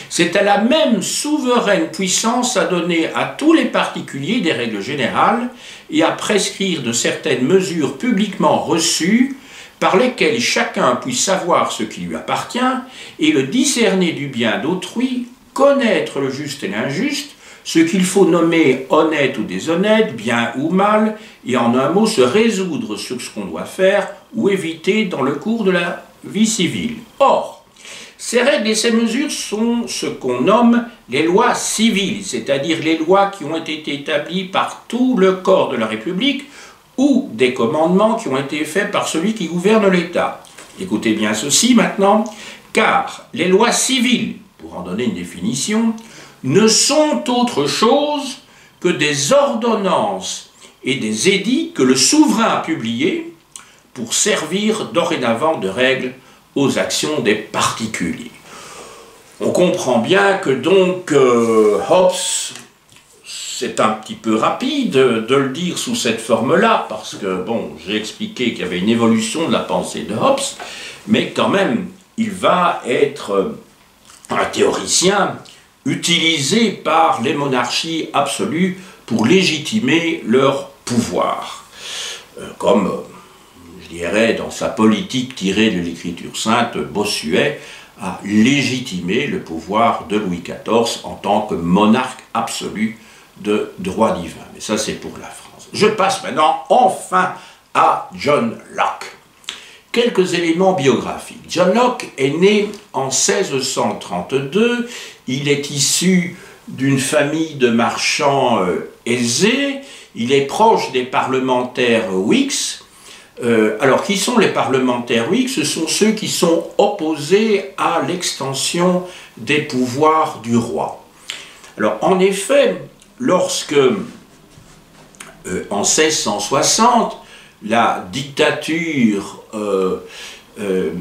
C'est à la même souveraine puissance à donner à tous les particuliers des règles générales et à prescrire de certaines mesures publiquement reçues par lesquelles chacun puisse savoir ce qui lui appartient et le discerner du bien d'autrui, connaître le juste et l'injuste, ce qu'il faut nommer honnête ou déshonnête, bien ou mal, et en un mot se résoudre sur ce qu'on doit faire ou éviter dans le cours de la vie civile. Or, ces règles et ces mesures sont ce qu'on nomme les lois civiles, c'est-à-dire les lois qui ont été établies par tout le corps de la République ou des commandements qui ont été faits par celui qui gouverne l'État. Écoutez bien ceci maintenant, car les lois civiles, pour en donner une définition, ne sont autre chose que des ordonnances et des édits que le souverain a publiés pour servir dorénavant de règles aux actions des particuliers. On comprend bien que donc euh, Hobbes, c'est un petit peu rapide de le dire sous cette forme-là, parce que, bon, j'ai expliqué qu'il y avait une évolution de la pensée de Hobbes, mais quand même, il va être un théoricien utilisé par les monarchies absolues pour légitimer leur pouvoir. Comme, je dirais, dans sa politique tirée de l'écriture sainte, Bossuet a légitimé le pouvoir de Louis XIV en tant que monarque absolu de droit divin. Mais ça, c'est pour la France. Je passe maintenant, enfin, à John Locke. Quelques éléments biographiques. John Locke est né en 1632. Il est issu d'une famille de marchands euh, aisés. Il est proche des parlementaires Whigs. Euh, alors, qui sont les parlementaires Whigs? Ce sont ceux qui sont opposés à l'extension des pouvoirs du roi. Alors, en effet, lorsque, euh, en 1660, la dictature euh, euh,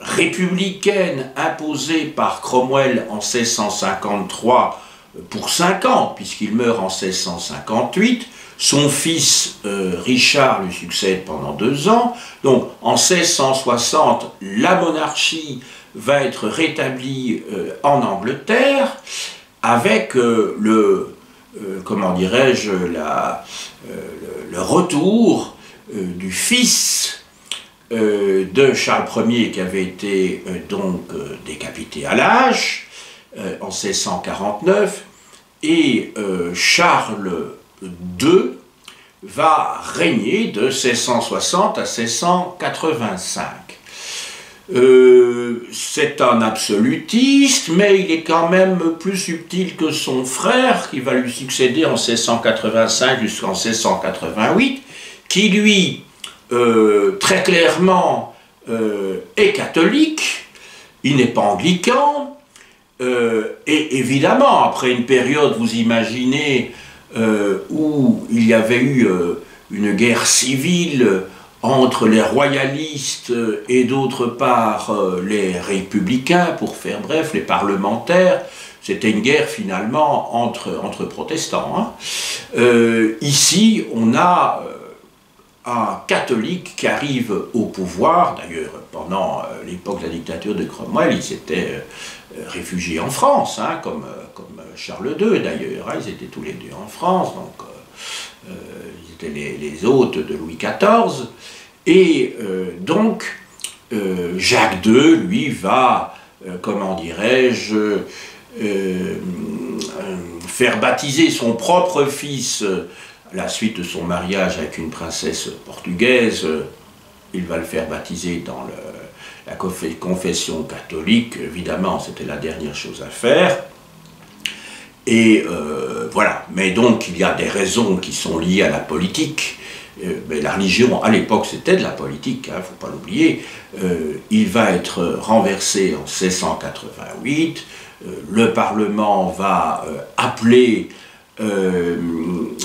républicaine imposée par Cromwell en 1653 pour 5 ans, puisqu'il meurt en 1658, son fils Richard lui succède pendant deux ans. Donc en 1660, la monarchie va être rétablie en Angleterre avec euh, le, euh, comment dirais-je, euh, le, retour du fils de Charles Ier qui avait été donc décapité à l'âge en 1649 et Charles II va régner de 1660 à 1685. Euh, c'est un absolutiste, mais il est quand même plus subtil que son frère, qui va lui succéder en 1685 jusqu'en 1688, qui lui, euh, très clairement, euh, est catholique, il n'est pas anglican, et évidemment, après une période, vous imaginez, où il y avait eu une guerre civile, entre les royalistes et d'autre part euh, les républicains, pour faire bref, les parlementaires. C'était une guerre finalement entre, entre protestants. Hein. Euh, ici, on a euh, un catholique qui arrive au pouvoir, d'ailleurs pendant l'époque de la dictature de Cromwell, il s'était réfugié en France, hein, comme, comme Charles II d'ailleurs, hein. ils étaient tous les deux en France, donc ils étaient les, les hôtes de Louis XIV. Et euh, donc, euh, Jacques II, lui, va, euh, comment dirais-je, faire baptiser son propre fils à la suite de son mariage avec une princesse portugaise. Il va le faire baptiser dans la confession catholique. Évidemment, c'était la dernière chose à faire. Et voilà. Mais donc, il y a des raisons qui sont liées à la politique euh, mais la religion, à l'époque, c'était de la politique, il hein, ne faut pas l'oublier. Euh, il va être renversé en 1688. Euh, le Parlement va appeler,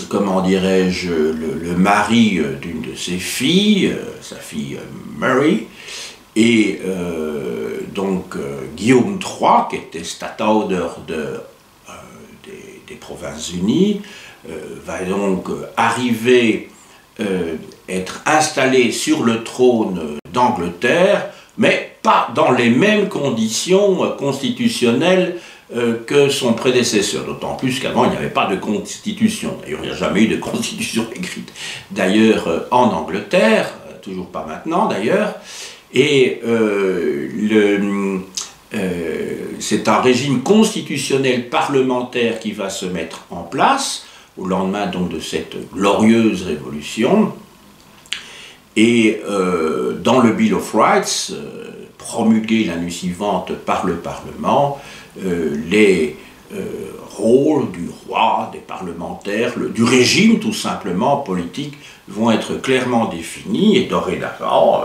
comment dirais-je, le, mari d'une de ses filles, sa fille Mary, et donc Guillaume III, qui était Stadtholder de, des, des Provinces-Unies, va donc arriver euh, être installé sur le trône d'Angleterre, mais pas dans les mêmes conditions euh, constitutionnelles euh, que son prédécesseur, d'autant plus qu'avant il n'y avait pas de constitution. D'ailleurs, il n'y a jamais eu de constitution écrite. D'ailleurs, en Angleterre, toujours pas maintenant d'ailleurs, et c'est un régime constitutionnel parlementaire qui va se mettre en place, au lendemain donc de cette glorieuse révolution. Et euh, dans le Bill of Rights, euh, promulgué l'année suivante par le Parlement, euh, les rôles du roi, des parlementaires, du régime tout simplement politique vont être clairement définis et dorénavant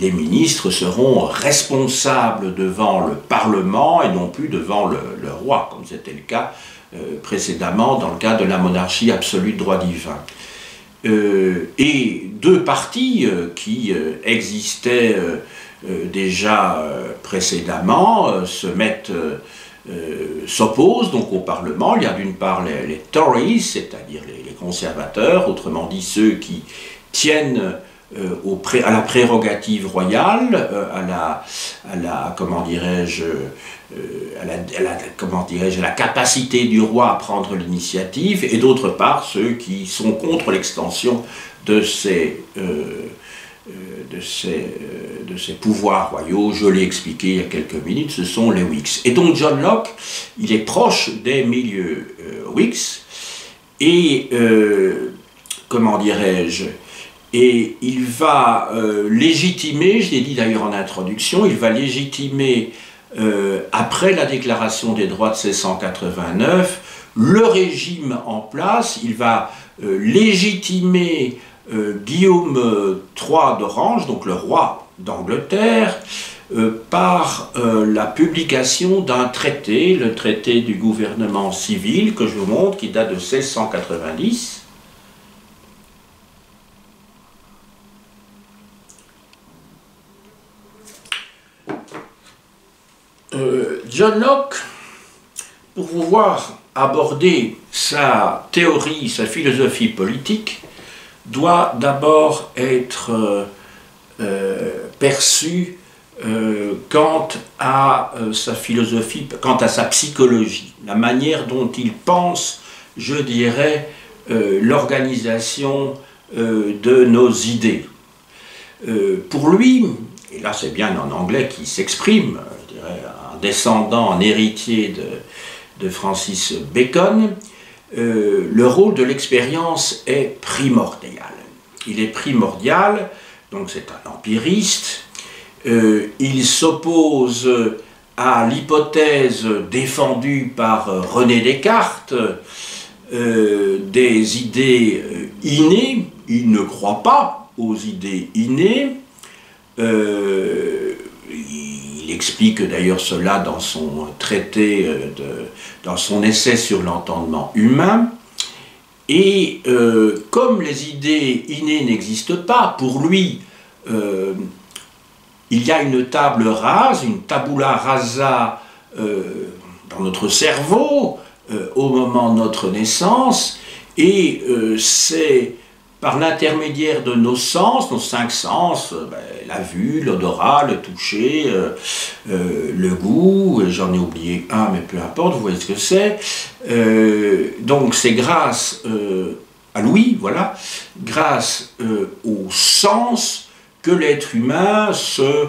les ministres seront responsables devant le Parlement et non plus devant le, roi, comme c'était le cas précédemment dans le cas de la monarchie absolue de droit divin. Euh, et deux partis euh, qui existaient déjà précédemment se mettent s'opposent donc au Parlement. Il y a d'une part les, Tories, c'est-à-dire les, conservateurs, autrement dit ceux qui tiennent au à la prérogative royale, à la, à la comment dirais-je, à la, comment dirais-je, la capacité du roi à prendre l'initiative, et d'autre part ceux qui sont contre l'extension de ces de ces, de ces pouvoirs royaux, je l'ai expliqué il y a quelques minutes, ce sont les Whigs. Et donc John Locke, il est proche des milieux Whigs, et, euh, comment dirais-je, et il va euh, légitimer, je l'ai dit d'ailleurs en introduction, il va légitimer, euh, après la déclaration des droits de 1689, le régime en place, il va légitimer Guillaume III d'Orange, donc le roi d'Angleterre, euh, par euh, la publication d'un traité, le traité du gouvernement civil que je vous montre, qui date de 1690. Euh, John Locke, pour pouvoir aborder sa théorie, sa philosophie politique, doit d'abord être perçu euh, quant à euh, sa philosophie, quant à sa psychologie, la manière dont il pense, je dirais, euh, l'organisation de nos idées. pour lui, et là c'est bien en anglais qui s'exprime, descendant, un héritier de, Francis Bacon, le rôle de l'expérience est primordial. Il est primordial, donc c'est un empiriste, euh, il s'oppose à l'hypothèse défendue par euh, René Descartes euh, des idées innées. Il ne croit pas aux idées innées. Il explique d'ailleurs cela dans son traité, dans son essai sur l'entendement humain. Et comme les idées innées n'existent pas, pour lui, il y a une table rase, une tabula rasa euh, dans notre cerveau euh, au moment de notre naissance, et euh, c'est par l'intermédiaire de nos sens, nos cinq sens, ben, la vue, l'odorat, le toucher, le goût, j'en ai oublié un, mais peu importe, vous voyez ce que c'est. donc c'est grâce à Louis, voilà, grâce au sens que l'être humain se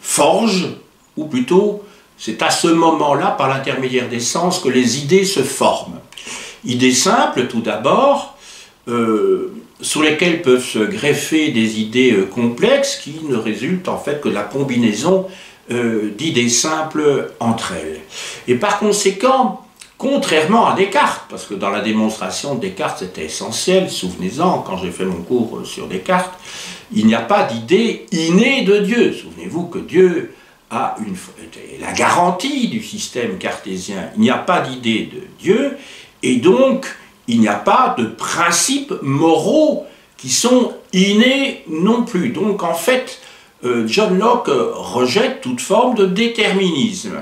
forge, ou plutôt c'est à ce moment-là, par l'intermédiaire des sens, que les idées se forment. Idées simples, tout d'abord, euh, sur lesquelles peuvent se greffer des idées euh, complexes qui ne résultent en fait que de la combinaison euh, d'idées simples entre elles. Et par conséquent, contrairement à Descartes, parce que dans la démonstration de Descartes c'était essentiel, souvenez-en, quand j'ai fait mon cours sur Descartes, il n'y a pas d'idée innée de Dieu. Souvenez-vous que Dieu a une, la garantie du système cartésien. Il n'y a pas d'idée de Dieu, et donc il n'y a pas de principes moraux qui sont innés non plus. Donc en fait, euh, John Locke rejette toute forme de déterminisme.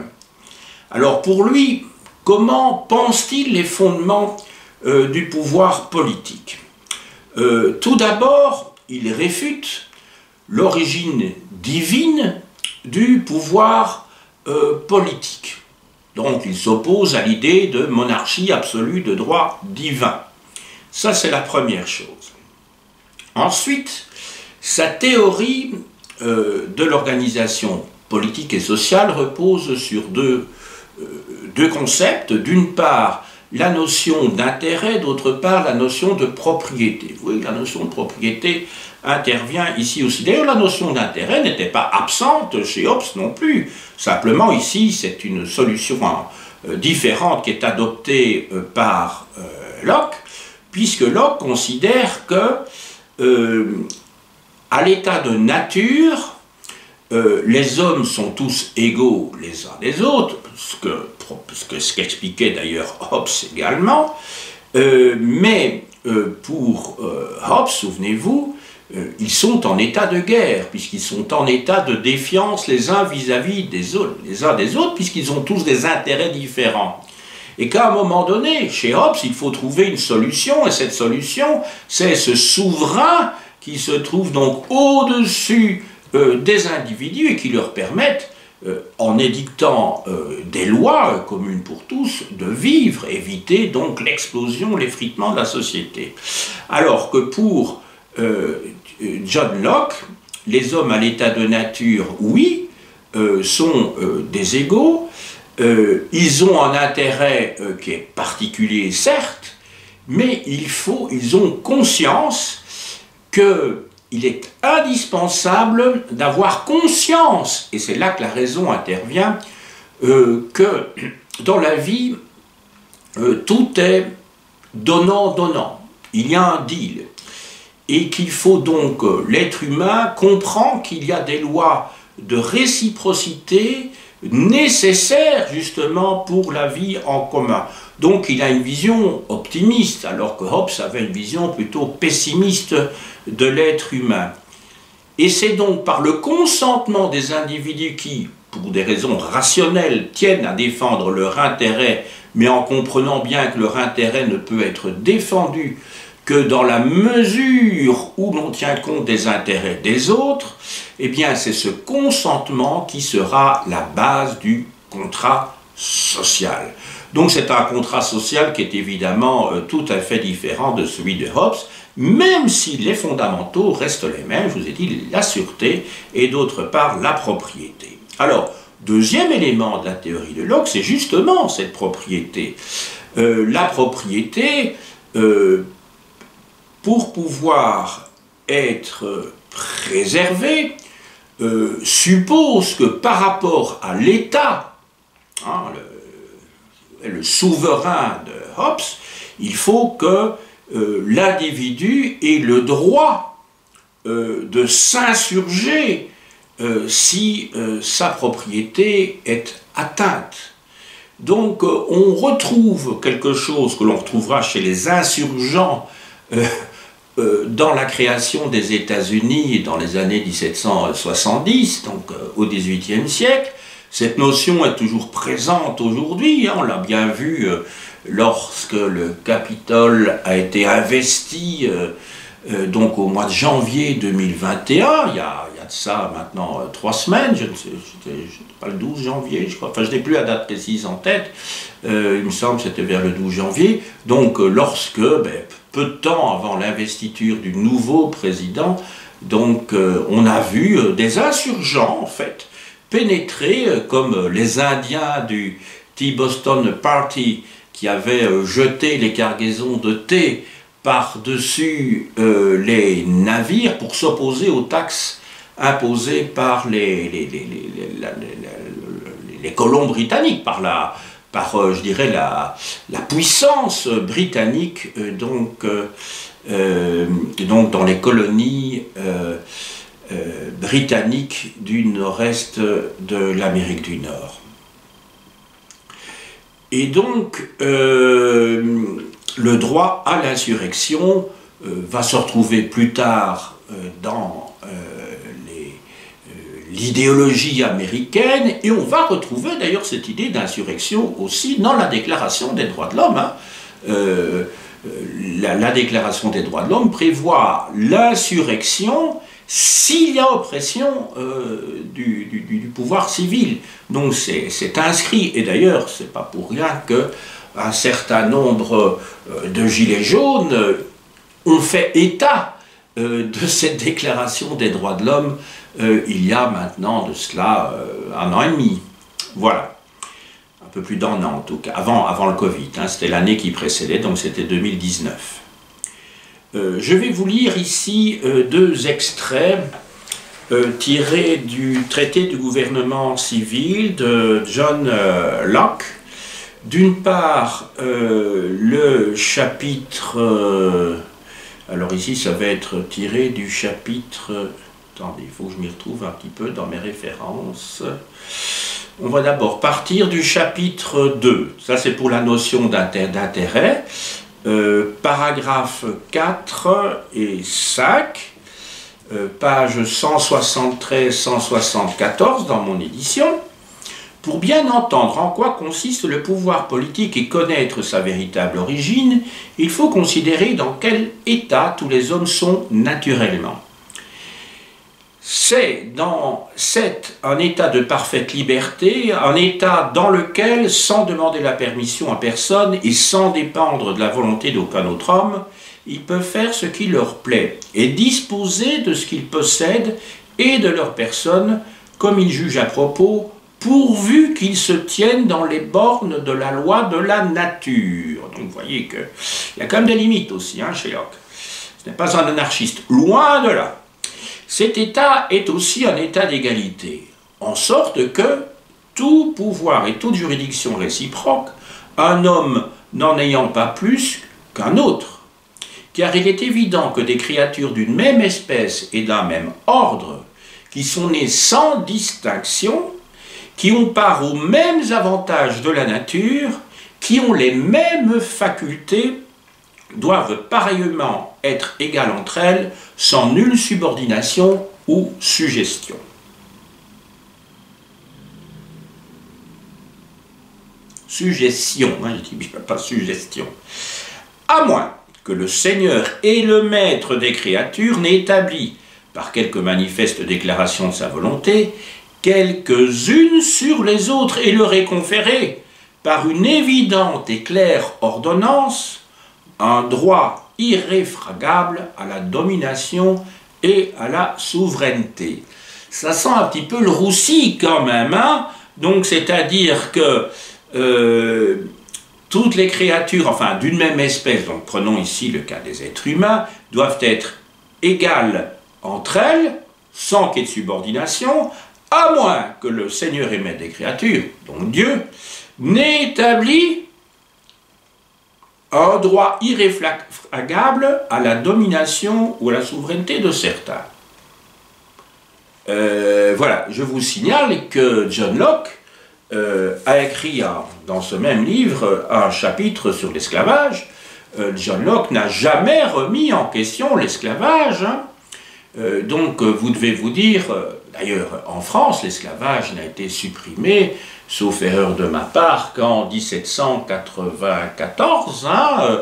Alors pour lui, comment pense-t-il les fondements euh, du pouvoir politique? Euh, Tout d'abord, il réfute l'origine divine du pouvoir euh, politique. Donc il s'oppose à l'idée de monarchie absolue de droit divin. Ça, c'est la première chose. Ensuite, sa théorie euh, de l'organisation politique et sociale repose sur deux, euh, deux concepts. D'une part, la notion d'intérêt, d'autre part la notion de propriété. Vous voyez, la notion de propriété intervient ici aussi. D'ailleurs, la notion d'intérêt n'était pas absente chez Hobbes non plus. Simplement, ici, c'est une solution euh, différente qui est adoptée euh, par euh, Locke, puisque Locke considère que, à l'état de nature, les hommes sont tous égaux les uns des autres, ce que ce qu'expliquait d'ailleurs Hobbes également, mais pour Hobbes, souvenez-vous, ils sont en état de guerre, puisqu'ils sont en état de défiance les uns vis-à-vis des autres, les uns des autres, puisqu'ils ont tous des intérêts différents. Et qu'à un moment donné, chez Hobbes, il faut trouver une solution, et cette solution, c'est ce souverain qui se trouvent donc au-dessus des individus et qui leur permettent en édictant des lois communes pour tous, de vivre, éviter donc l'explosion, l'effritement de la société. Alors que pour John Locke, les hommes à l'état de nature, oui, sont des égaux, euh, ils ont un intérêt euh, qui est particulier, certes, mais il faut, ils ont conscience qu'il est indispensable d'avoir conscience, et c'est là que la raison intervient, euh, que dans la vie, tout est donnant-donnant. Il y a un deal. Et qu'il faut donc, l'être humain comprend qu'il y a des lois de réciprocité nécessaire justement pour la vie en commun. Donc il a une vision optimiste, alors que Hobbes avait une vision plutôt pessimiste de l'être humain. Et c'est donc par le consentement des individus qui, pour des raisons rationnelles, tiennent à défendre leur intérêt, mais en comprenant bien que leur intérêt ne peut être défendu que dans la mesure où l'on tient compte des intérêts des autres, eh bien c'est ce consentement qui sera la base du contrat social. Donc c'est un contrat social qui est évidemment euh, tout à fait différent de celui de Hobbes, même si les fondamentaux restent les mêmes, je vous ai dit la sûreté et d'autre part la propriété. Alors, deuxième élément de la théorie de Locke, c'est justement cette propriété. Euh, la propriété, euh, pour pouvoir être préservée, euh, suppose que par rapport à l'État, hein, le, souverain de Hobbes, il faut que euh, l'individu ait le droit euh, de s'insurger si sa propriété est atteinte. Donc on retrouve quelque chose que l'on retrouvera chez les insurgents dans la création des États-Unis dans les années 1770, donc euh, au XVIIIe siècle, cette notion est toujours présente aujourd'hui. Hein, on l'a bien vu euh, lorsque le Capitole a été investi donc au mois de janvier 2021, il y a, il y a de ça maintenant trois semaines, je ne sais, pas le 12 janvier, je crois, enfin je n'ai plus la date précise en tête, il me semble que c'était vers le 12 janvier, donc lorsque, ben, peu de temps avant l'investiture du nouveau président, donc euh, on a vu euh, des insurgents en fait pénétrer euh, comme les Indiens du Tea Boston Party qui avaient jeté les cargaisons de thé par-dessus les navires pour s'opposer aux taxes imposées par les, les, les colons britanniques, par la, par, euh, je dirais, la, puissance britannique euh, donc, euh, donc dans les colonies britanniques du nord-est de l'Amérique du Nord. Et donc, le droit à l'insurrection va se retrouver plus tard dans l'idéologie américaine, et on va retrouver d'ailleurs cette idée d'insurrection aussi dans la Déclaration des droits de l'homme. Hein. Euh, euh, la, Déclaration des droits de l'homme prévoit l'insurrection s'il y a oppression euh, du, pouvoir civil. Donc c'est inscrit, et d'ailleurs c'est pas pour rien que un certain nombre de gilets jaunes ont fait état de cette déclaration des droits de l'homme euh, il y a maintenant de cela euh, un an et demi. Voilà. Un peu plus d'un an en tout cas, avant, avant le Covid. Hein. c'était l'année qui précédait, donc c'était 2019. Euh, je vais vous lire ici deux extraits tirés du traité du gouvernement civil de John Locke. D'une part, le chapitre... alors ici, ça va être tiré du chapitre Attendez, il faut que je m'y retrouve un petit peu dans mes références. On va d'abord partir du chapitre 2. Ça, c'est pour la notion d'intérêt. Euh, paragraphe 4 et 5, euh, page 173-174 dans mon édition. Pour bien entendre en quoi consiste le pouvoir politique et connaître sa véritable origine, il faut considérer dans quel état tous les hommes sont naturellement. C'est dans cet un état de parfaite liberté, un état dans lequel, sans demander la permission à personne et sans dépendre de la volonté d'aucun autre homme, ils peuvent faire ce qui leur plaît et disposer de ce qu'ils possèdent et de leur personne comme ils jugent à propos pourvu qu'ils se tiennent dans les bornes de la loi de la nature. Donc vous voyez qu'il y a quand même des limites aussi hein, chez Locke. Ce n'est pas un anarchiste, loin de là. Cet état est aussi un état d'égalité, en sorte que tout pouvoir et toute juridiction réciproque, un homme n'en ayant pas plus qu'un autre. Car il est évident que des créatures d'une même espèce et d'un même ordre, qui sont nées sans distinction, qui ont part aux mêmes avantages de la nature, qui ont les mêmes facultés, doivent pareillement être égales entre elles, sans nulle subordination ou suggestion. Suggestion, hein, je dis pas suggestion. À moins que le Seigneur et le Maître des créatures n'aient établi, par quelque manifeste déclaration de sa volonté, quelques-unes sur les autres et leur est conféré, par une évidente et claire ordonnance, un droit irréfragable à la domination et à la souveraineté. Ça sent un petit peu le roussi quand même, hein Donc c'est-à-dire que euh, toutes les créatures, enfin d'une même espèce, donc prenons ici le cas des êtres humains, doivent être égales entre elles, sans qu'il y ait de subordination, à moins que le Seigneur et Maître des créatures, donc Dieu, n'établit un droit irréfragable à la domination ou à la souveraineté de certains. Euh, voilà, je vous signale que John Locke euh, a écrit dans ce même livre un chapitre sur l'esclavage. Euh, John Locke n'a jamais remis en question l'esclavage. Hein. donc vous devez vous dire, D'ailleurs, en France, l'esclavage n'a été supprimé, sauf erreur de ma part, qu'en 1794, hein, euh,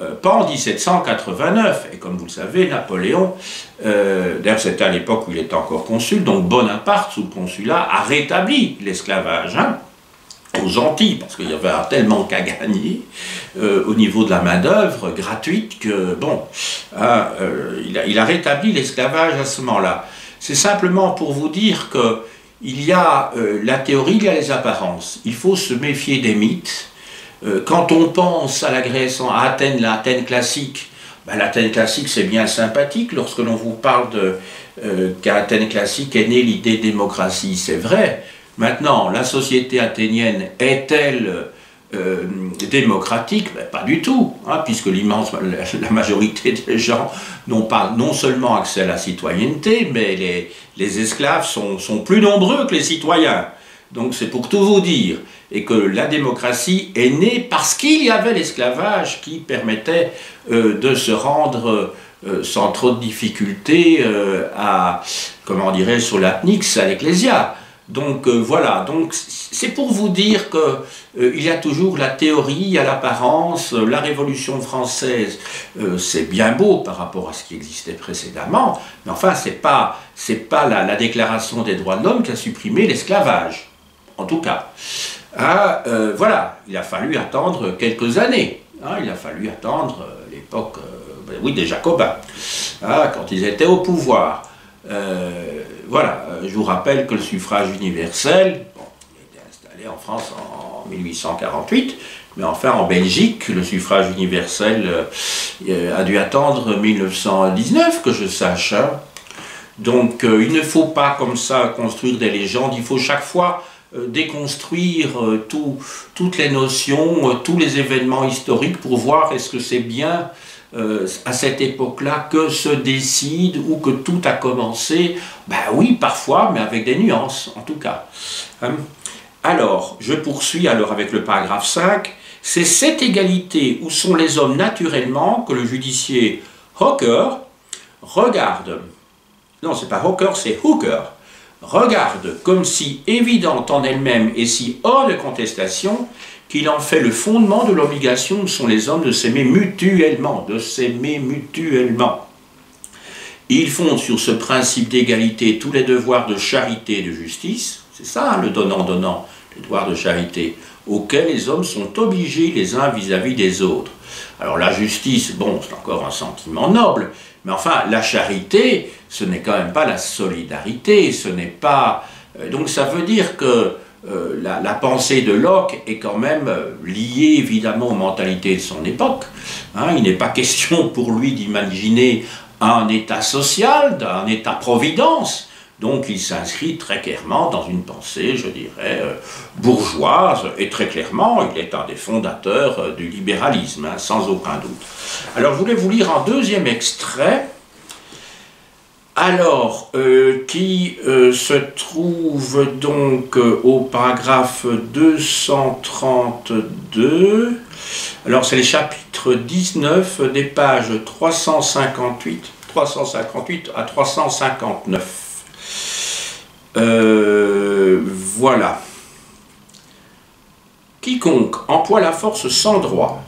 euh, pas en 1789. Et comme vous le savez, Napoléon, euh, d'ailleurs c'était à l'époque où il était encore consul, donc Bonaparte, sous le consulat, a rétabli l'esclavage. Hein, aux Antilles, parce qu'il y avait tellement qu'à gagner au niveau de la main-d'œuvre gratuite que, bon, hein, il, a, il, a, rétabli l'esclavage à ce moment-là. C'est simplement pour vous dire que il y a euh, la théorie, il y a les apparences. Il faut se méfier des mythes. Euh, quand on pense à la Grèce, à Athènes, l'Athènes classique, ben, l'Athènes classique c'est bien sympathique lorsque l'on vous parle de euh, qu'à Athènes classique est née l'idée démocratie, c'est vrai. Maintenant, la société athénienne est-elle euh, démocratique, ben, pas du tout, hein, puisque l'immense, la, majorité des gens n'ont pas non seulement accès à la citoyenneté, mais les, les esclaves sont, sont, plus nombreux que les citoyens. Donc c'est pour tout vous dire, et que la démocratie est née parce qu'il y avait l'esclavage qui permettait euh, de se rendre euh, sans trop de difficultés à, comment dirais-je, sur l'apnix, à l'ecclésia. Donc euh, voilà, donc c'est pour vous dire qu'il euh, y a toujours la théorie à l'apparence, euh, la Révolution française, c'est bien beau par rapport à ce qui existait précédemment, mais enfin c'est pas c'est pas la, Déclaration des droits de l'homme qui a supprimé l'esclavage, en tout cas. Ah, voilà, il a fallu attendre quelques années. Hein, il a fallu attendre l'époque, ben oui, des Jacobins, ah, quand ils étaient au pouvoir. Euh, voilà, euh, je vous rappelle que le suffrage universel, il a été installé en France en 1848, mais enfin en Belgique, le suffrage universel euh, a dû attendre 1919, que je sache. Hein. Donc il ne faut pas comme ça construire des légendes, il faut chaque fois déconstruire toutes les notions, tous les événements historiques pour voir est-ce que c'est bien euh, à cette époque-là que se décide ou que tout a commencé Ben oui, parfois, mais avec des nuances, en tout cas. Hein. alors, je poursuis alors avec le paragraphe 5. C'est cette égalité où sont les hommes naturellement que le judiciaire Hooker regarde. Non, c'est pas Hooker, c'est Hooker. regarde comme si évidente en elle-même et si hors de contestation qu'il en fait le fondement de l'obligation sont les hommes de s'aimer mutuellement, de s'aimer mutuellement. Ils fondent sur ce principe d'égalité tous les devoirs de charité et de justice, c'est ça hein, le donnant-donnant, les devoirs de charité, auxquels les hommes sont obligés les uns vis-à-vis des autres. Alors la justice, bon, c'est encore un sentiment noble, mais enfin, la charité, ce n'est quand même pas la solidarité, ce n'est pas... Euh, donc ça veut dire que euh, la, pensée de Locke est quand même euh, liée évidemment aux mentalités de son époque. Hein. il n'est pas question pour lui d'imaginer un état social, d'un état-providence. Donc il s'inscrit très clairement dans une pensée, je dirais, euh, bourgeoise, et très clairement, il est un des fondateurs du libéralisme, hein, sans aucun doute. Alors je voulais vous lire un deuxième extrait, alors, euh, qui se trouve donc au paragraphe 232. Alors c'est les chapitres 19 des pages 358, 358 à 359. Euh, voilà. Quiconque emploie la force sans droit,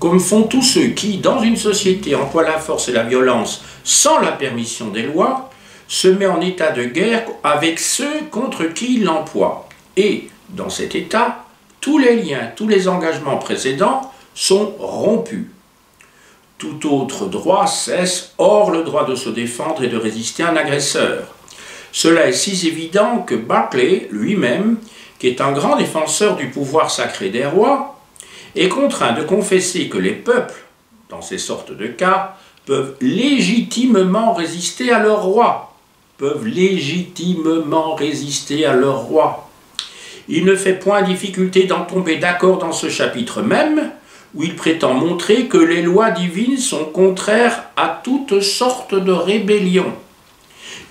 comme font tous ceux qui, dans une société, emploient la force et la violence sans la permission des lois, se met en état de guerre avec ceux contre qui il l'emploie. Et, dans cet état, tous les liens, tous les engagements précédents sont rompus. Tout autre droit cesse, hors le droit de se défendre et de résister à un agresseur. Cela est si évident que Barclay lui-même, qui est un grand défenseur du pouvoir sacré des rois, est contraint de confesser que les peuples, dans ces sortes de cas, peuvent légitimement résister à leur roi, peuvent légitimement résister à leur roi. Il ne fait point difficulté d'en tomber d'accord dans ce chapitre même, où il prétend montrer que les lois divines sont contraires à toutes sortes de rébellions.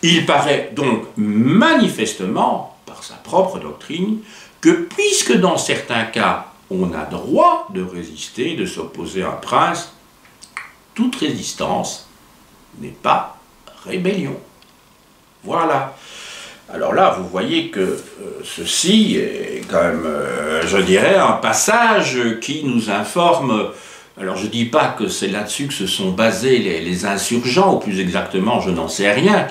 Il paraît donc manifestement, par sa propre doctrine, que puisque dans certains cas on a droit de résister, de s'opposer à un prince, toute résistance n'est pas rébellion. Voilà. Alors là, vous voyez que euh, ceci est quand même, euh, je dirais, un passage qui nous informe alors je ne dis pas que c'est là-dessus que se sont basés les, insurgents, ou plus exactement, je n'en sais rien,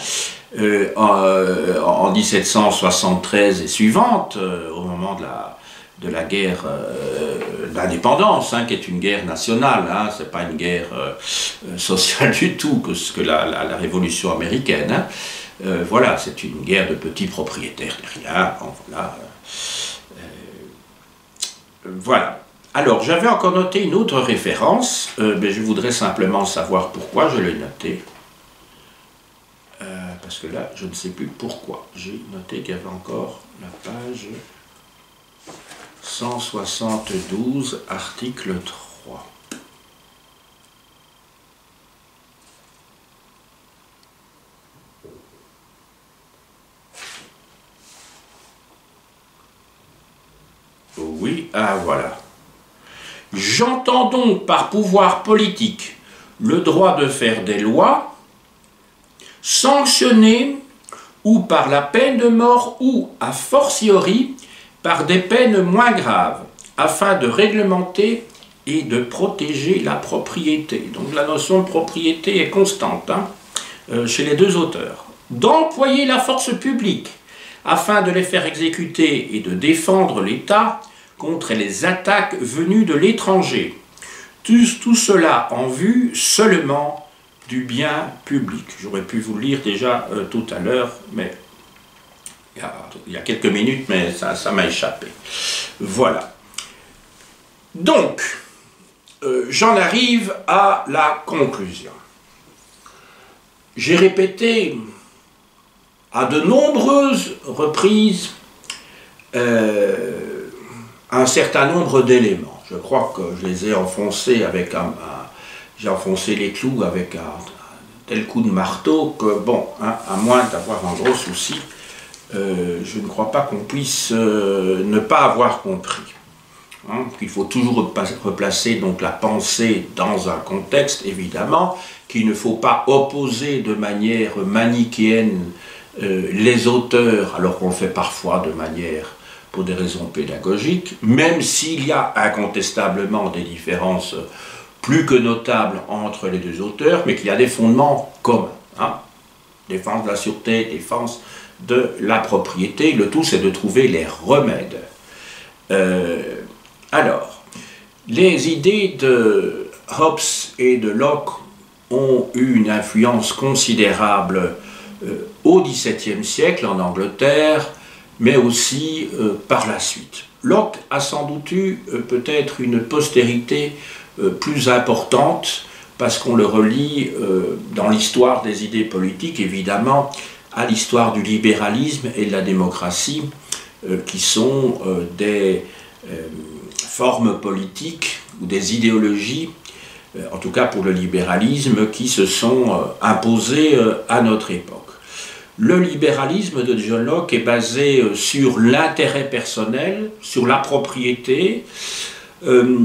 euh, en, 1773 et suivante, au moment de la, de la guerre euh, d'indépendance, hein, qui est une guerre nationale, hein, ce n'est pas une guerre sociale du tout, que ce que la, révolution américaine. Hein. voilà, c'est une guerre de petits propriétaires derrière. voilà. voilà. Alors, j'avais encore noté une autre référence, mais je voudrais simplement savoir pourquoi je l'ai notée parce que là, je ne sais plus pourquoi. J'ai noté qu'il y avait encore la page 172, article 3. Oui, ah voilà. J'entends donc par pouvoir politique le droit de faire des lois sanctionné ou par la peine de mort ou, a fortiori, par des peines moins graves, afin de réglementer et de protéger la propriété. Donc la notion de propriété est constante hein, euh, chez les deux auteurs. D'employer la force publique afin de les faire exécuter et de défendre l'État contre les attaques venues de l'étranger. Tout, cela en vue seulement du bien public. J'aurais pu vous le lire déjà euh, tout à l'heure, mais il y, a, quelques minutes, mais ça m'a échappé. Voilà. Donc, euh, j'en arrive à la conclusion. J'ai répété à de nombreuses reprises euh, un certain nombre d'éléments. Je crois que je les ai enfoncés avec un j'ai enfoncé les clous avec un, tel coup de marteau que, bon, hein, à moins d'avoir un gros souci, euh, je ne crois pas qu'on puisse euh, ne pas avoir compris. Hein, qu'il faut toujours replacer donc la pensée dans un contexte, évidemment, qu'il ne faut pas opposer de manière manichéenne les auteurs, alors qu'on le fait parfois de manière pour des raisons pédagogiques, même s'il y a incontestablement des différences plus que notables entre les deux auteurs, mais qu'il y a des fondements communs. Hein. Défense de la sûreté, défense de la propriété, le tout c'est de trouver les remèdes. Euh, alors, les idées de Hobbes et de Locke ont eu une influence considérable euh, au XVIIe siècle en Angleterre, mais aussi euh, par la suite. Locke a sans doute eu peut-être une postérité plus importante parce qu'on le relie dans l'histoire des idées politiques, évidemment, à l'histoire du libéralisme et de la démocratie, qui sont des formes politiques ou des idéologies, en tout cas pour le libéralisme, qui se sont imposées à notre époque. Le libéralisme de John Locke est basé euh, sur l'intérêt personnel, sur la propriété. Euh,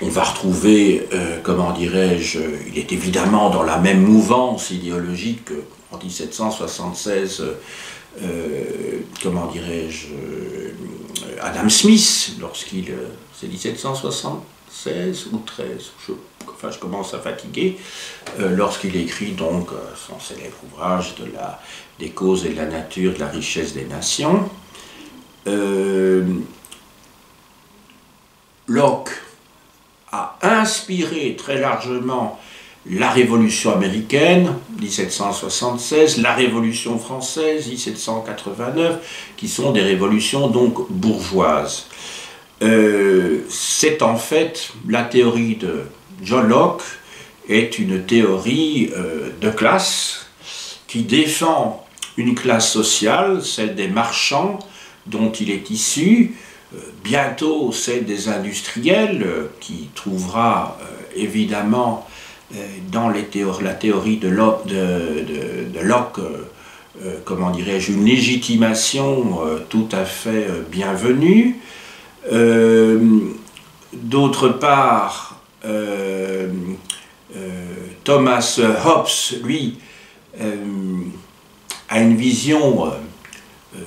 on va retrouver, euh, comment dirais-je, il est évidemment dans la même mouvance idéologique qu'en 1776, comment dirais-je, Adam Smith, lorsqu'il, c'est 1776 ou 13, je commence à fatiguer, lorsqu'il écrit donc son célèbre ouvrage de la des causes et de la nature de la richesse des nations. Euh, Locke a inspiré très largement la Révolution américaine, 1776, la Révolution française, 1789, qui sont des révolutions donc bourgeoises. Euh, c'est en fait la théorie de John Locke est une théorie euh, de classe qui défend une classe sociale, celle des marchands dont il est issu, euh, bientôt celle des industriels, qui trouvera évidemment dans la théorie de Locke, comment dirais-je, une légitimation tout à fait bienvenue. D'autre part, Thomas Hobbes, lui, à une vision euh, euh,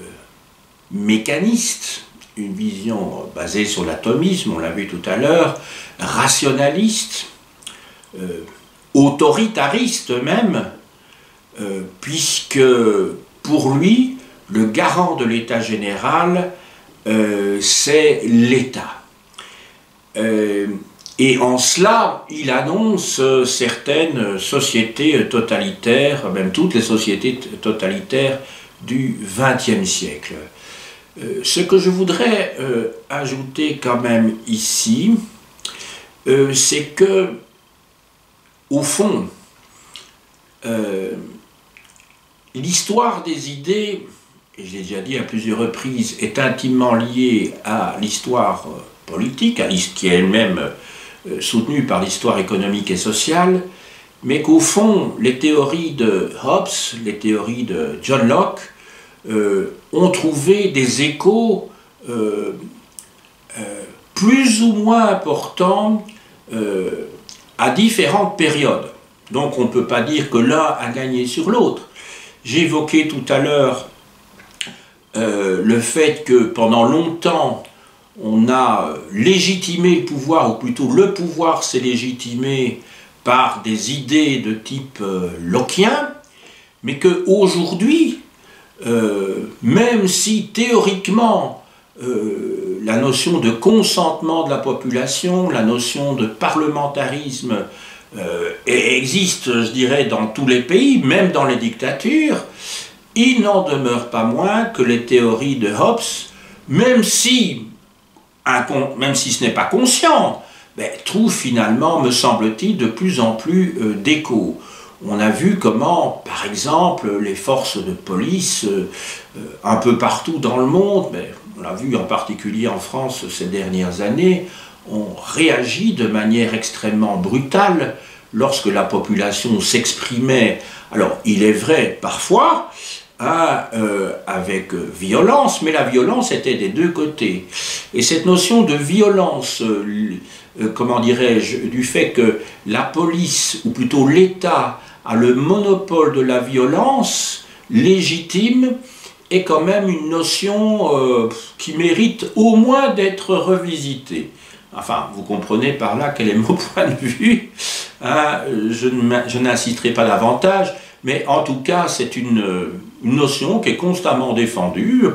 mécaniste, une vision basée sur l'atomisme, on l'a vu tout à l'heure, rationaliste, euh, autoritariste même, puisque pour lui, le garant de l'État général, c'est l'État. Et en cela, il annonce euh, certaines sociétés totalitaires, même toutes les sociétés totalitaires du XXe siècle. Euh, ce que je voudrais euh, ajouter quand même ici, c'est que, au fond, l'histoire des idées, et je l'ai déjà dit à plusieurs reprises, est intimement liée à l'histoire politique, à l'histoire qui est elle-même euh, soutenu par l'histoire économique et sociale, mais qu'au fond, les théories de Hobbes, les théories de John Locke, euh, ont trouvé des échos euh, plus ou moins importants à différentes périodes. Donc on ne peut pas dire que l'un a gagné sur l'autre. Évoqué tout à l'heure le fait que pendant longtemps, on a légitimé le pouvoir, ou plutôt le pouvoir s'est légitimé par des idées de type euh, mais qu'aujourd'hui, euh, même si théoriquement euh, la notion de consentement de la population, la notion de parlementarisme existe, je dirais, dans tous les pays, même dans les dictatures, il n'en demeure pas moins que les théories de Hobbes, même si même si ce n'est pas conscient, ben, trouve finalement, me semble-t-il, de plus en plus euh, d'écho. On a vu comment, par exemple, les forces de police, euh, euh, un peu partout dans le monde, mais on l'a vu en particulier en France ces dernières années, ont réagi de manière extrêmement brutale lorsque la population s'exprimait. Alors, il est vrai, parfois, euh, avec violence, mais la violence était des deux côtés. Et cette notion de violence, euh, euh, comment dirais-je, du fait que la police, ou plutôt l'État, a le monopole de la violence, légitime est quand même une notion euh, qui mérite au moins d'être revisitée. Enfin, vous comprenez par là quel est mon point de vue. Hein, je n'insisterai pas davantage, mais en tout cas, c'est une, notion qui est constamment défendue,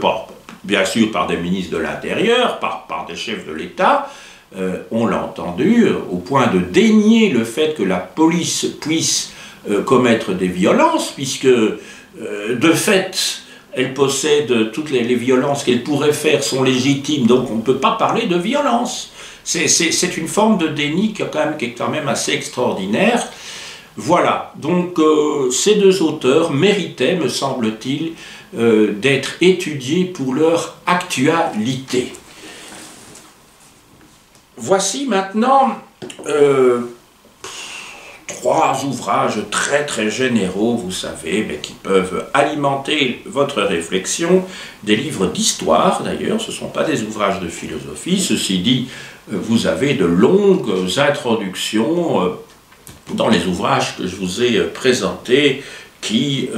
bien sûr par des ministres de l'Intérieur, par, par, des chefs de l'État. Euh, on l'a entendu, au point de dénier le fait que la police puisse euh, commettre des violences, puisque de fait, elle possède toutes les, violences qu'elle pourrait faire sont légitimes, donc on ne peut pas parler de violence. C'est une forme de déni qui, est quand même assez extraordinaire. Voilà, donc euh, ces deux auteurs méritaient, me semble-t-il, euh, d'être étudiés pour leur actualité. Voici maintenant euh, trois ouvrages très très généraux, vous savez, mais qui peuvent alimenter votre réflexion, des livres d'histoire d'ailleurs, ce ne sont pas des ouvrages de philosophie, ceci dit, euh, vous avez de longues introductions euh, dans les ouvrages que je vous ai euh, présentés qui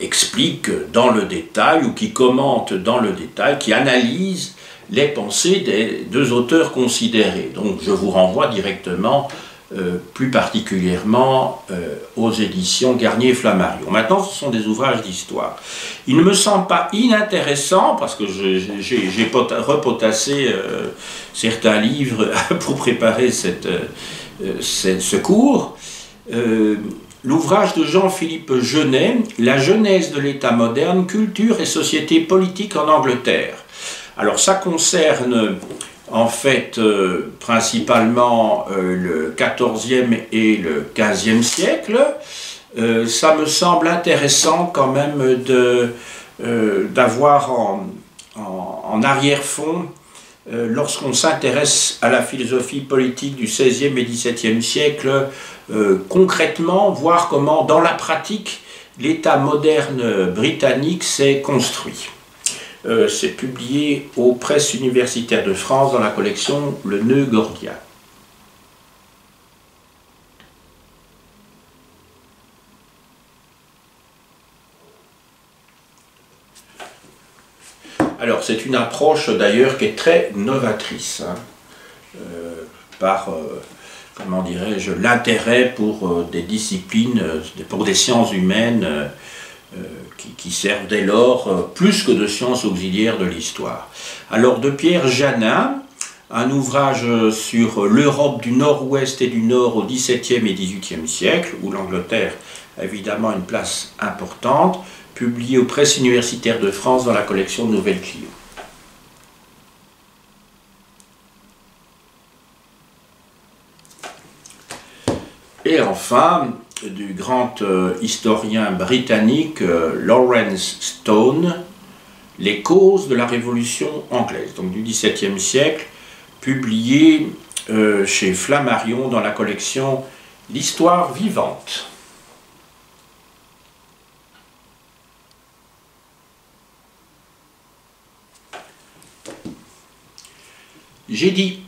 expliquent dans le détail ou qui commentent dans le détail, qui analysent les pensées des deux auteurs considérés. Donc je vous renvoie directement euh, plus particulièrement euh, aux éditions Garnier-Flammarion. Maintenant, ce sont des ouvrages d'histoire. Il ne me semble pas inintéressant, parce que j'ai repotassé euh, certains livres pour préparer ce cours, l'ouvrage de Jean-Philippe Genet, La genèse de l'État moderne, culture et société politique en Angleterre. Alors ça concerne en fait euh, principalement euh, le XIVe et le XVe siècle. Euh, ça me semble intéressant quand même d'avoir en, arrière-fond, lorsqu'on s'intéresse à la philosophie politique du XVIe et XVIIe siècle, concrètement, voir comment dans la pratique l'État moderne britannique s'est construit. Euh, c'est publié aux presses universitaires de France dans la collection Le Nœud Gordien. Alors c'est une approche d'ailleurs qui est très novatrice, hein. euh, par, euh, comment dirais-je, l'intérêt pour des disciplines, pour des sciences humaines qui, servent dès lors euh, plus que de sciences auxiliaires de l'histoire. Alors de Pierre Janin, un ouvrage sur l'Europe du Nord-Ouest et du Nord au XVIIe et XVIIIe siècle, où l'Angleterre a évidemment une place importante, publié aux presses universitaires de France dans la collection Nouvelle Clio. Et enfin, du grand euh, historien britannique euh, Lawrence Stone, Les causes de la Révolution anglaise, donc du XVIIe siècle, publié euh, chez Flammarion dans la collection L'histoire vivante. J'ai dit